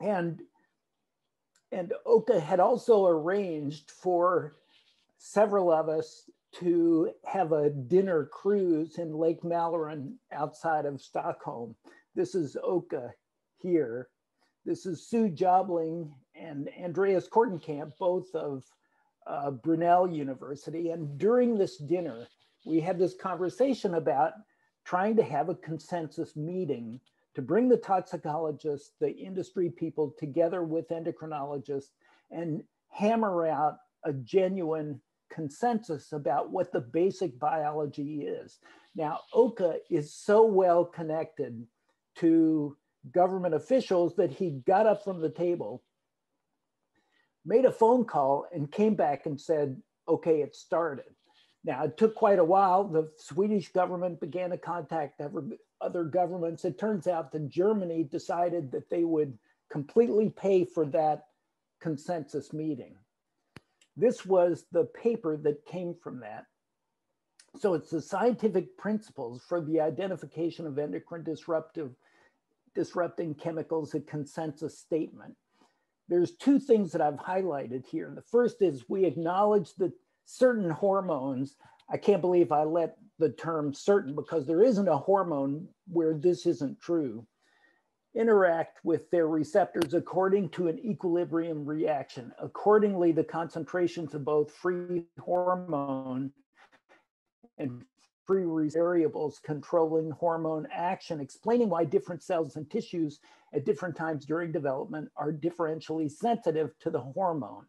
and and Oka had also arranged for several of us to have a dinner cruise in Lake Mälaren outside of Stockholm. This is Oka here. This is Sue Jobling and Andreas Kortenkamp, both of uh, Brunel University. And during this dinner, we had this conversation about trying to have a consensus meeting to bring the toxicologists, the industry people together with endocrinologists and hammer out a genuine consensus about what the basic biology is. Now, OCA is so well connected to government officials that he got up from the table, made a phone call, and came back and said, okay, it started. Now, it took quite a while. The Swedish government began to contact other governments. It turns out that Germany decided that they would completely pay for that consensus meeting. This was the paper that came from that. So it's the scientific principles for the identification of endocrine disruptive disrupting chemicals, a consensus statement. There's two things that I've highlighted here. The first is we acknowledge that certain hormones, I can't believe I let the term certain because there isn't a hormone where this isn't true, interact with their receptors according to an equilibrium reaction. Accordingly, the concentrations of both free hormone and free variables controlling hormone action, explaining why different cells and tissues at different times during development are differentially sensitive to the hormone.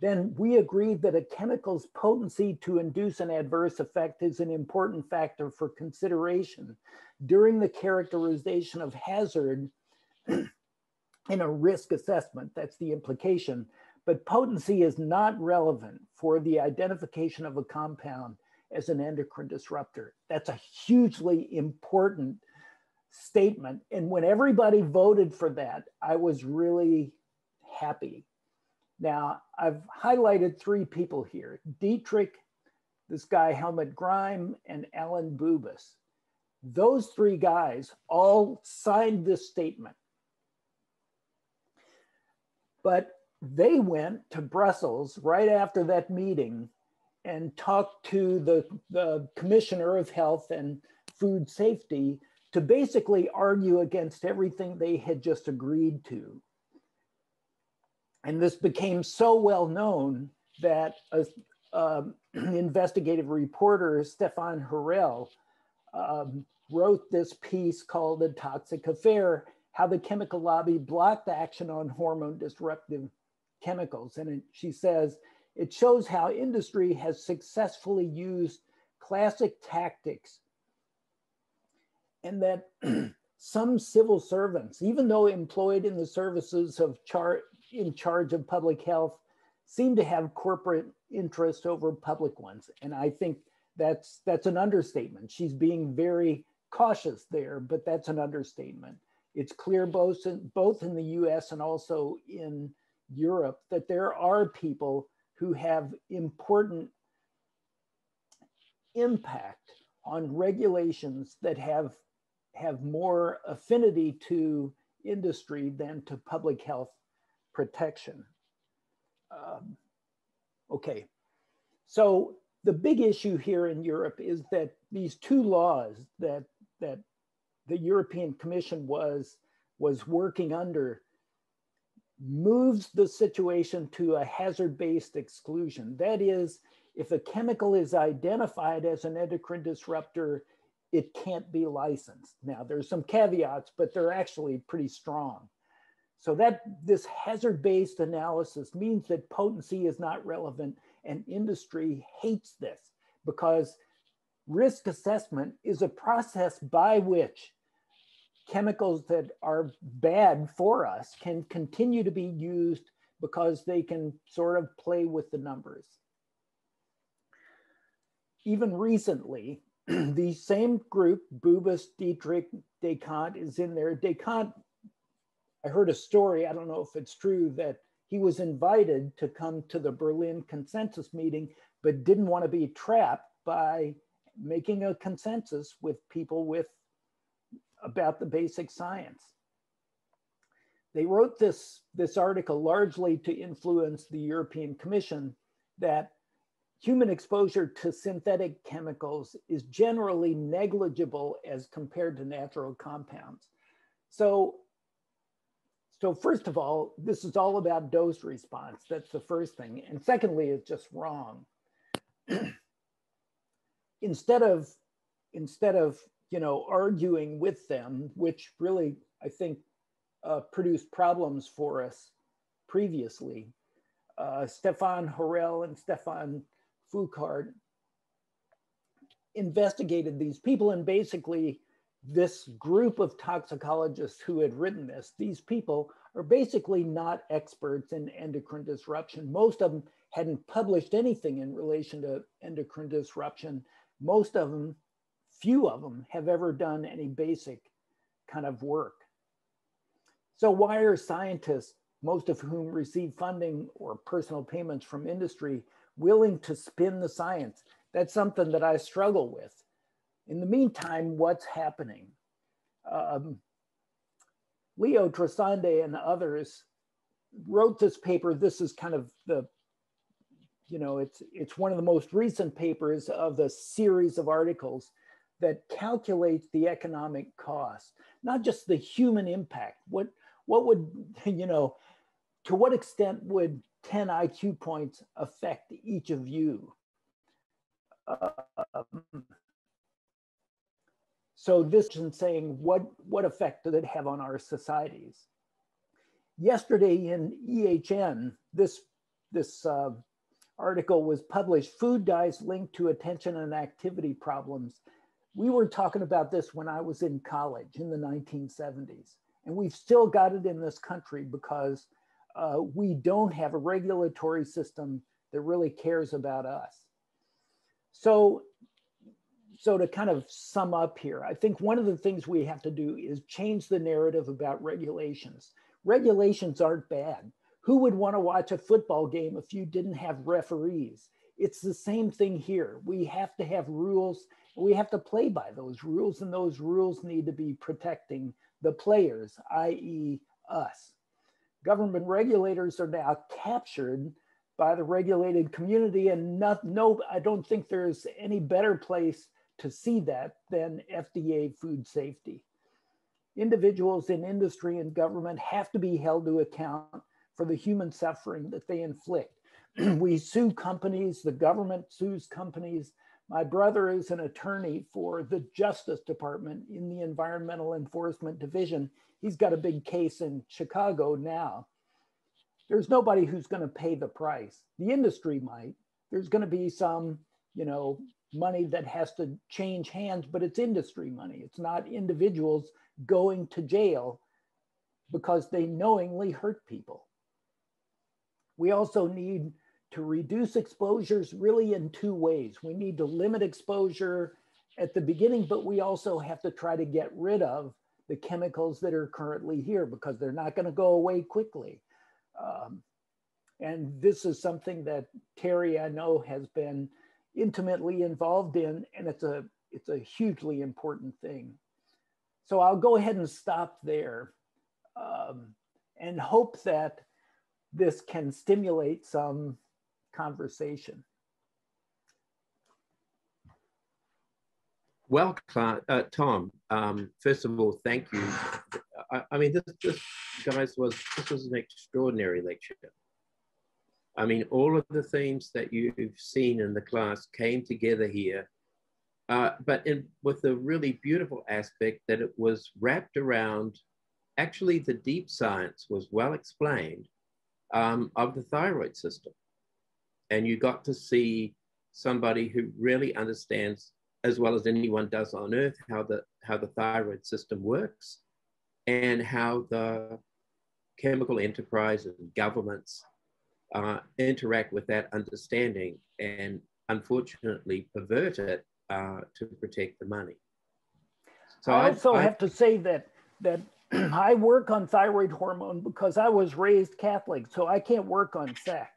Then we agreed that a chemical's potency to induce an adverse effect is an important factor for consideration during the characterization of hazard in a risk assessment. That's the implication. But potency is not relevant for the identification of a compound as an endocrine disruptor. That's a hugely important statement. And when everybody voted for that, I was really happy. Now, I've highlighted three people here Dietrich, this guy Helmut Grime, and Alan Bubis. Those three guys all signed this statement. But they went to Brussels right after that meeting and talked to the, the commissioner of health and food safety to basically argue against everything they had just agreed to. And this became so well known that a, um, investigative reporter, Stefan Hurrell, um, wrote this piece called The Toxic Affair, How the Chemical Lobby Blocked Action on Hormone Disruptive Chemicals. And it, she says, it shows how industry has successfully used classic tactics and that some civil servants, even though employed in the services of char in charge of public health, seem to have corporate interest over public ones. And I think that's that's an understatement. She's being very cautious there, but that's an understatement. It's clear both in, both in the US and also in Europe that there are people who have important impact on regulations that have have more affinity to industry than to public health protection. Um, okay, so the big issue here in Europe is that these two laws that that the European Commission was was working under moves the situation to a hazard-based exclusion. That is, if a chemical is identified as an endocrine disruptor, it can't be licensed. Now, there's some caveats, but they're actually pretty strong. So that this hazard-based analysis means that potency is not relevant and industry hates this because risk assessment is a process by which chemicals that are bad for us can continue to be used because they can sort of play with the numbers. Even recently, the same group, Bubis, Dietrich, Descamps is in there. Descamps, I heard a story, I don't know if it's true, that he was invited to come to the Berlin consensus meeting, but didn't want to be trapped by making a consensus with people with about the basic science. They wrote this, this article largely to influence the European Commission that human exposure to synthetic chemicals is generally negligible as compared to natural compounds. So, so first of all, this is all about dose response. That's the first thing. And secondly, it's just wrong. instead of instead of you know arguing with them, which really I think uh, produced problems for us previously, uh, Stefan Horel and Stefan Foucault investigated these people and basically this group of toxicologists who had written this, these people are basically not experts in endocrine disruption. Most of them hadn't published anything in relation to endocrine disruption. Most of them, few of them, have ever done any basic kind of work. So, why are scientists, most of whom receive funding or personal payments from industry, willing to spin the science? That's something that I struggle with. In the meantime, what's happening? Um, Leo Trasande and others wrote this paper. This is kind of the, you know, it's it's one of the most recent papers of the series of articles that calculates the economic cost, not just the human impact. What what would you know? To what extent would 10 IQ points affect each of you? Um, so this is saying what, what effect did it have on our societies? Yesterday in EHN, this, this uh, article was published, Food Dyes Linked to Attention and Activity Problems. We were talking about this when I was in college in the 1970s. And we've still got it in this country because uh, we don't have a regulatory system that really cares about us. So so to kind of sum up here, I think one of the things we have to do is change the narrative about regulations. Regulations aren't bad. Who would want to watch a football game if you didn't have referees? It's the same thing here. We have to have rules. We have to play by those rules, and those rules need to be protecting the players, i.e., us. Government regulators are now captured by the regulated community, and not, no, I don't think there's any better place to see that than FDA food safety. Individuals in industry and government have to be held to account for the human suffering that they inflict. we sue companies, the government sues companies. My brother is an attorney for the Justice Department in the Environmental Enforcement Division. He's got a big case in Chicago now. There's nobody who's going to pay the price. The industry might. There's going to be some, you know, money that has to change hands, but it's industry money. It's not individuals going to jail because they knowingly hurt people. We also need to reduce exposures really in two ways. We need to limit exposure at the beginning, but we also have to try to get rid of the chemicals that are currently here because they're not going to go away quickly. Um, and this is something that Terry, I know, has been intimately involved in, and it's a it's a hugely important thing. So I'll go ahead and stop there, um, and hope that this can stimulate some conversation. Well, uh, Tom, um, first of all, thank you. I, I mean, this, this, guys, was this was an extraordinary lecture. I mean, all of the themes that you've seen in the class came together here, uh, but in, with a really beautiful aspect that it was wrapped around, actually the deep science was well explained um, of the thyroid system. And you got to see somebody who really understands as well as anyone does on earth how the, how the thyroid system works and how the chemical enterprise and governments uh, interact with that understanding and unfortunately pervert it uh, to protect the money. So I also I, have to say that that I work on thyroid hormone because I was raised Catholic, so I can't work on sex.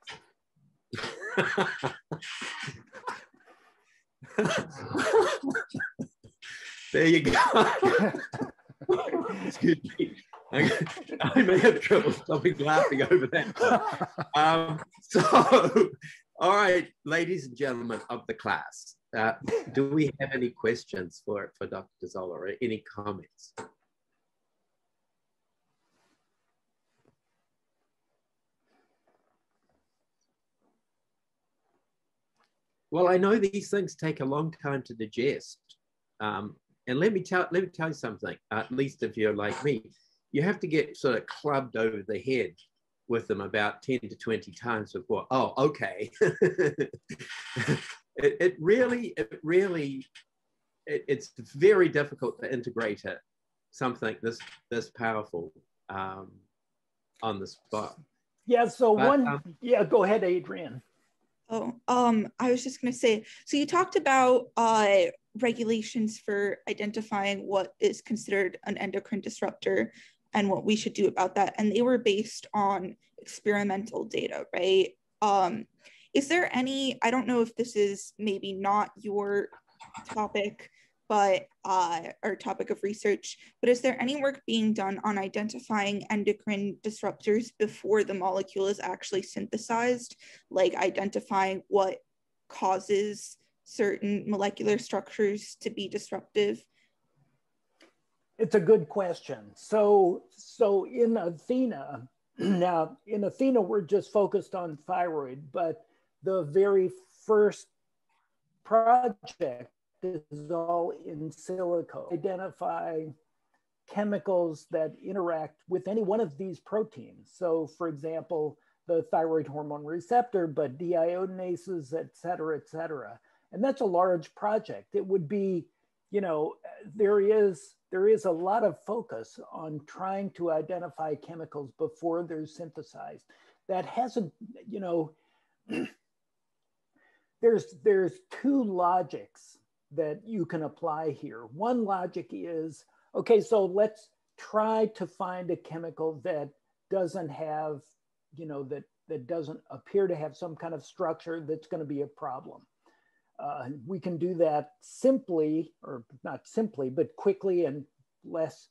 there you go. Excuse me. I may have trouble stopping laughing over that. Um, so, all right, ladies and gentlemen of the class, uh, do we have any questions for, for Dr. Zoeller or any comments? Well, I know these things take a long time to digest. Um, and let me tell let me tell you something. At least if you're like me, you have to get sort of clubbed over the head with them about 10 to 20 times before, oh, okay. it, it really, it really, it, it's very difficult to integrate it, something this, this powerful um, on the spot. Yeah, so but, one, um, yeah, go ahead, Adrian. Oh, um, I was just going to say, so you talked about uh, regulations for identifying what is considered an endocrine disruptor and what we should do about that. And they were based on experimental data, right? Um, is there any, I don't know if this is maybe not your topic, but uh, or topic of research, but is there any work being done on identifying endocrine disruptors before the molecule is actually synthesized, like identifying what causes certain molecular structures to be disruptive? It's a good question. So, so in Athena, now in Athena, we're just focused on thyroid, but the very first project is all in silico. Identify chemicals that interact with any one of these proteins. So for example, the thyroid hormone receptor, but deiodinases, et cetera, et cetera. And that's a large project. It would be, you know, there is there is a lot of focus on trying to identify chemicals before they're synthesized. That hasn't, you know, there's there's two logics that you can apply here. One logic is, okay, so let's try to find a chemical that doesn't have, you know, that that doesn't appear to have some kind of structure that's going to be a problem. Uh, we can do that simply, or not simply, but quickly and less,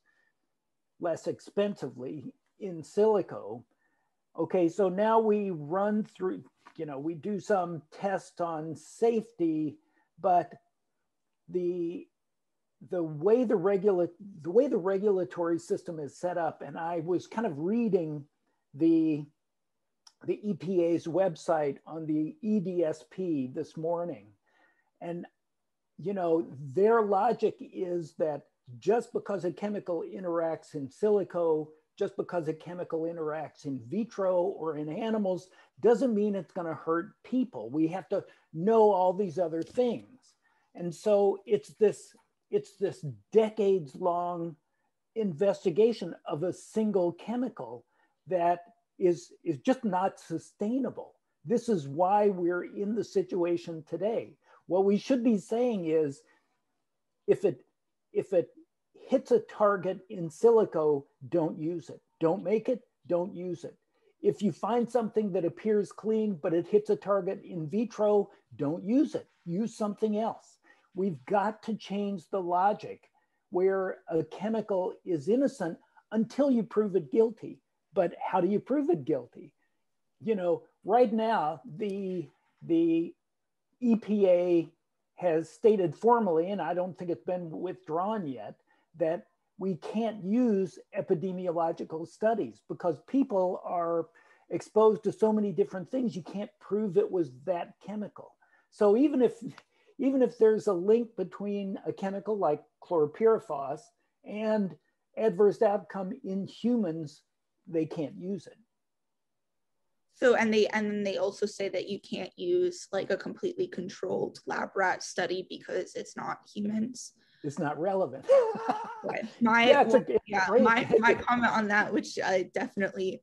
less expensively in silico. Okay, so now we run through, you know, we do some tests on safety, but the the way the regula- the way the regulatory system is set up, and I was kind of reading the the EPA's website on the EDSP this morning, and, you know, their logic is that just because a chemical interacts in silico, just because a chemical interacts in vitro or in animals, doesn't mean it's going to hurt people. We have to know all these other things. And so it's this, it's this decades long investigation of a single chemical that is, is just not sustainable. This is why we're in the situation today. What we should be saying is if it, if it hits a target in silico, don't use it. Don't make it, don't use it. If you find something that appears clean, but it hits a target in vitro, don't use it. Use something else. We've got to change the logic where a chemical is innocent until you prove it guilty. But how do you prove it guilty? You know, right now, the, the EPA has stated formally, and I don't think it's been withdrawn yet, that we can't use epidemiological studies because people are exposed to so many different things. You can't prove it was that chemical. So even if even if there's a link between a chemical like chlorpyrifos and adverse outcome in humans, they can't use it. So and they and then they also say that you can't use like a completely controlled lab rat study because it's not humans. It's not relevant. right. My yeah, well, a, yeah my my comment on that, which I definitely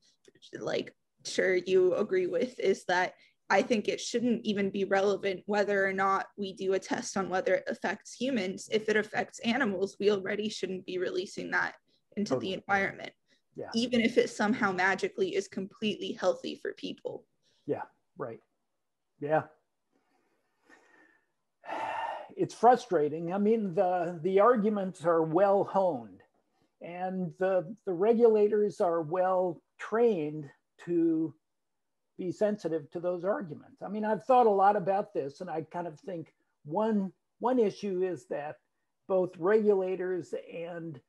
like sure you agree with, is that I think it shouldn't even be relevant whether or not we do a test on whether it affects humans. If it affects animals, we already shouldn't be releasing that into totally. the environment yeah. even if it somehow magically is completely healthy for people. Yeah, right. Yeah. It's frustrating. I mean, the, the arguments are well honed and the, the regulators are well trained to be sensitive to those arguments. I mean, I've thought a lot about this and I kind of think one, one issue is that both regulators and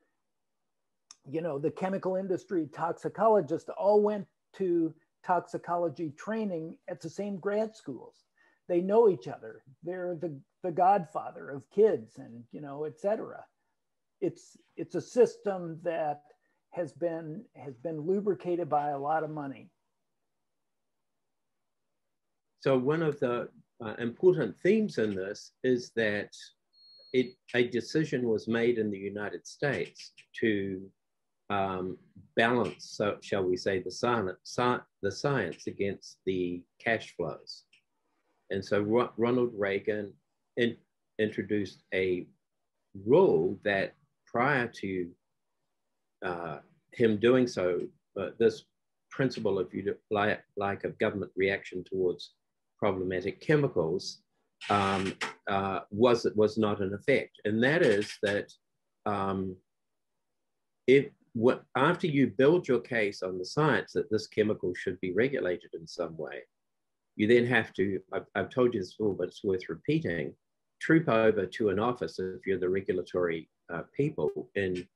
you know, the chemical industry toxicologists all went to toxicology training at the same grad schools. they know each other. They're the, the godfather of kids and, you know, et cetera. It's, it's a system that has been, has been lubricated by a lot of money. So one of the uh, important themes in this is that it, a decision was made in the United States to um, balance, so shall we say, the science, the science against the cash flows. And so Ronald Reagan in, introduced a rule that prior to uh, him doing so, uh, this principle, if you like, like, of government reaction towards problematic chemicals um, uh, was was not an effect, and that is that um, if what, after you build your case on the science that this chemical should be regulated in some way, you then have to. I've, I've told you this before, but it's worth repeating. Troop over to an office if you're the regulatory uh, people in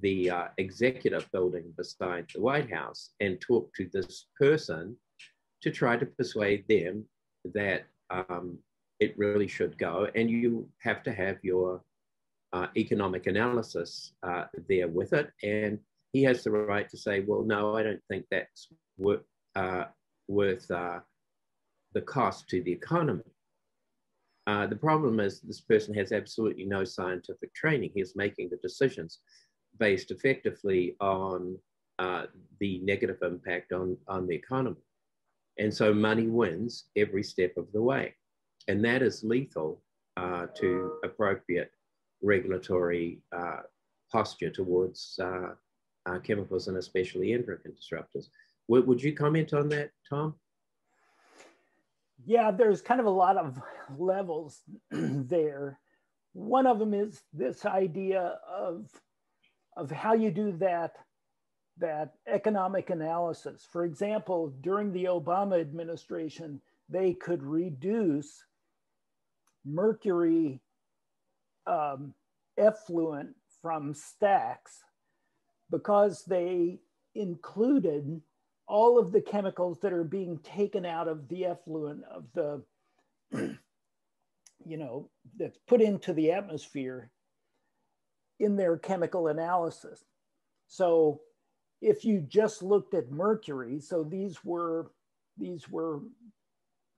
the uh, executive building beside the White House and talk to this person to try to persuade them that um, it really should go. And you have to have your uh, economic analysis uh, there with it. And he has the right to say, well, no, I don't think that's worth, uh, worth uh, the cost to the economy. Uh, the problem is this person has absolutely no scientific training. He is making the decisions based effectively on uh, the negative impact on, on the economy. And so money wins every step of the way. And that is lethal uh, to appropriate regulatory uh, posture towards uh, uh, chemicals and especially endocrine disruptors. W would you comment on that, Tom? Yeah, there's kind of a lot of levels there. One of them is this idea of, of how you do that that economic analysis. For example, during the Obama administration, they could reduce mercury um, effluent from stacks because they included all of the chemicals that are being taken out of the effluent of the, you know, that's put into the atmosphere in their chemical analysis. So if you just looked at mercury, so these were these were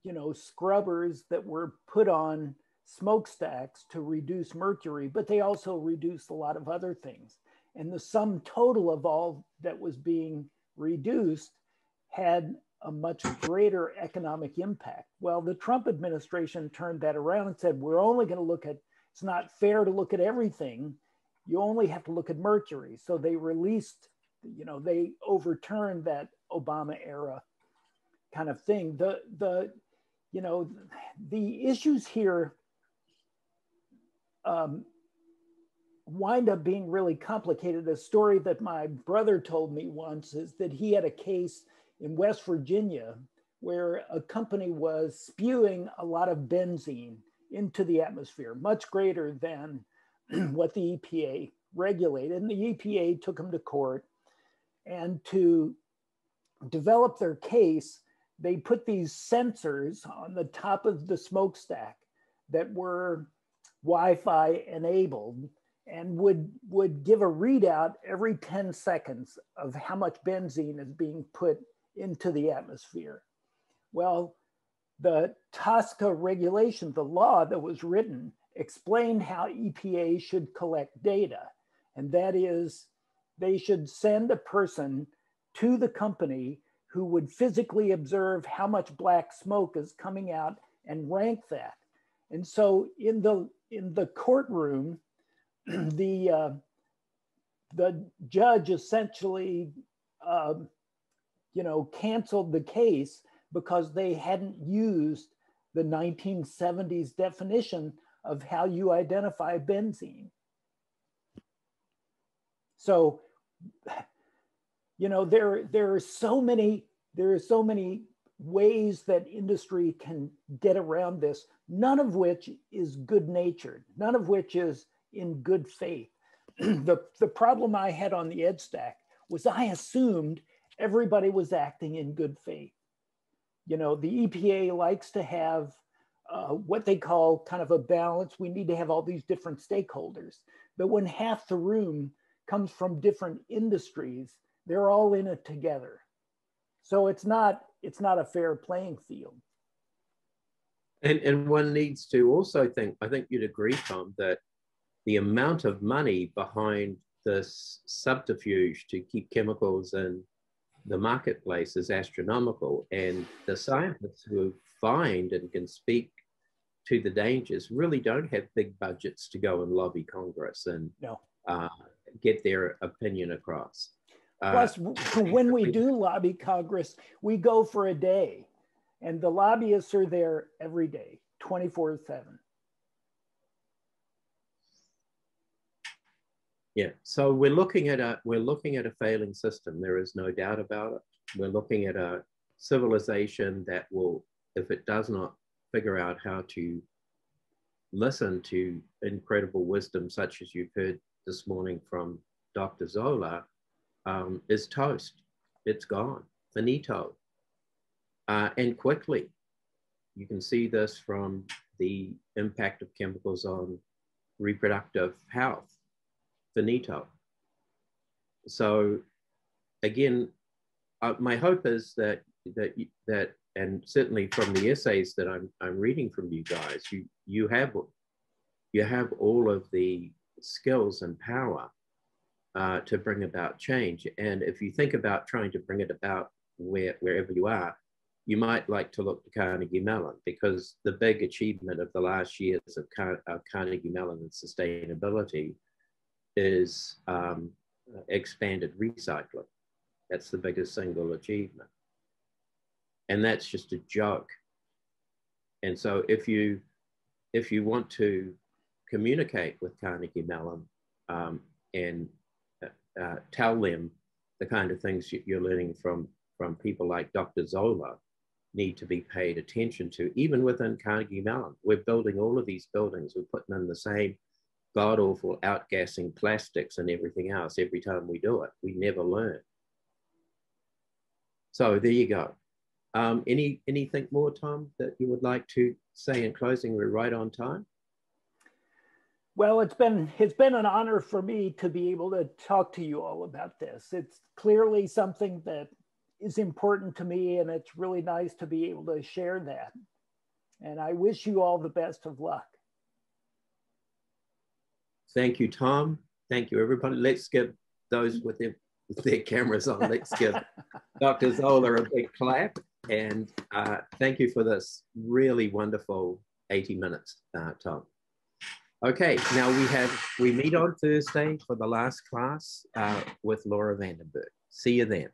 you know scrubbers that were put on smokestacks to reduce mercury, but they also reduced a lot of other things. And the sum total of all that was being reduced had a much greater economic impact. Well, the Trump administration turned that around and said, we're only going to look at, it's not fair to look at everything. You only have to look at mercury. So they released you know, they overturned that Obama era kind of thing. The, the, you know, the issues here um, wind up being really complicated. A story that my brother told me once is that he had a case in West Virginia where a company was spewing a lot of benzene into the atmosphere, much greater than what the EPA regulated. And the EPA took him to court and to develop their case, they put these sensors on the top of the smokestack that were Wi-Fi enabled and would, would give a readout every 10 seconds of how much benzene is being put into the atmosphere. Well, the TSCA regulation, the law that was written, explained how EPA should collect data. And that is they should send a person to the company who would physically observe how much black smoke is coming out and rank that. And so in the in the courtroom, the uh, the judge essentially, uh, you know, canceled the case because they hadn't used the 1970s definition of how you identify benzene. So you know, there, there are so many, there are so many ways that industry can get around this, none of which is good natured, none of which is in good faith. the, the problem I had on the EDSTAC was I assumed everybody was acting in good faith. You know, the EPA likes to have uh, what they call kind of a balance. We need to have all these different stakeholders. But when half the room comes from different industries, they're all in it together. So it's not it's not a fair playing field. And and one needs to also think. I think you'd agree, Tom, that the amount of money behind this subterfuge to keep chemicals in the marketplace is astronomical, and the scientists who find and can speak to the dangers really don't have big budgets to go and lobby Congress and no. uh, get their opinion across. Uh, Plus, when we do lobby Congress, we go for a day, and the lobbyists are there every day, 24 7. Yeah, so we're looking at a we're looking at a failing system. There is no doubt about it. We're looking at a civilization that will, if it does not figure out how to listen to incredible wisdom, such as you've heard this morning from Dr. Zoeller, um, is toast. It's gone, finito. Uh, and quickly. You can see this from the impact of chemicals on reproductive health, finito. So again, uh, my hope is that that that and certainly from the essays that I'm, I'm reading from you guys, you, you, have, you have all of the skills and power uh, to bring about change. And if you think about trying to bring it about where, wherever you are, you might like to look to Carnegie Mellon because the big achievement of the last years of, Car of Carnegie Mellon and sustainability is um, expanded recycling. That's the biggest single achievement and that's just a joke. And so if you if you want to communicate with Carnegie Mellon um, and uh, uh, tell them the kind of things you're learning from from people like Dr. Zoeller need to be paid attention to, even within Carnegie Mellon. We're building all of these buildings. We're putting in the same god awful outgassing plastics and everything else every time we do it. We never learn. So there you go. Um, any anything more, Tom, that you would like to say in closing? We're right on time. Well, it's been it's been an honor for me to be able to talk to you all about this. It's clearly something that is important to me, and it's really nice to be able to share that. And I wish you all the best of luck. Thank you, Tom. Thank you, everybody. Let's give those with their, with their cameras on. Let's give Dr. Zoeller a big clap. And uh, thank you for this really wonderful 80 minutes, uh, Tom. Okay, now we have, we meet on Thursday for the last class uh, with Laura Vandenberg. See you then.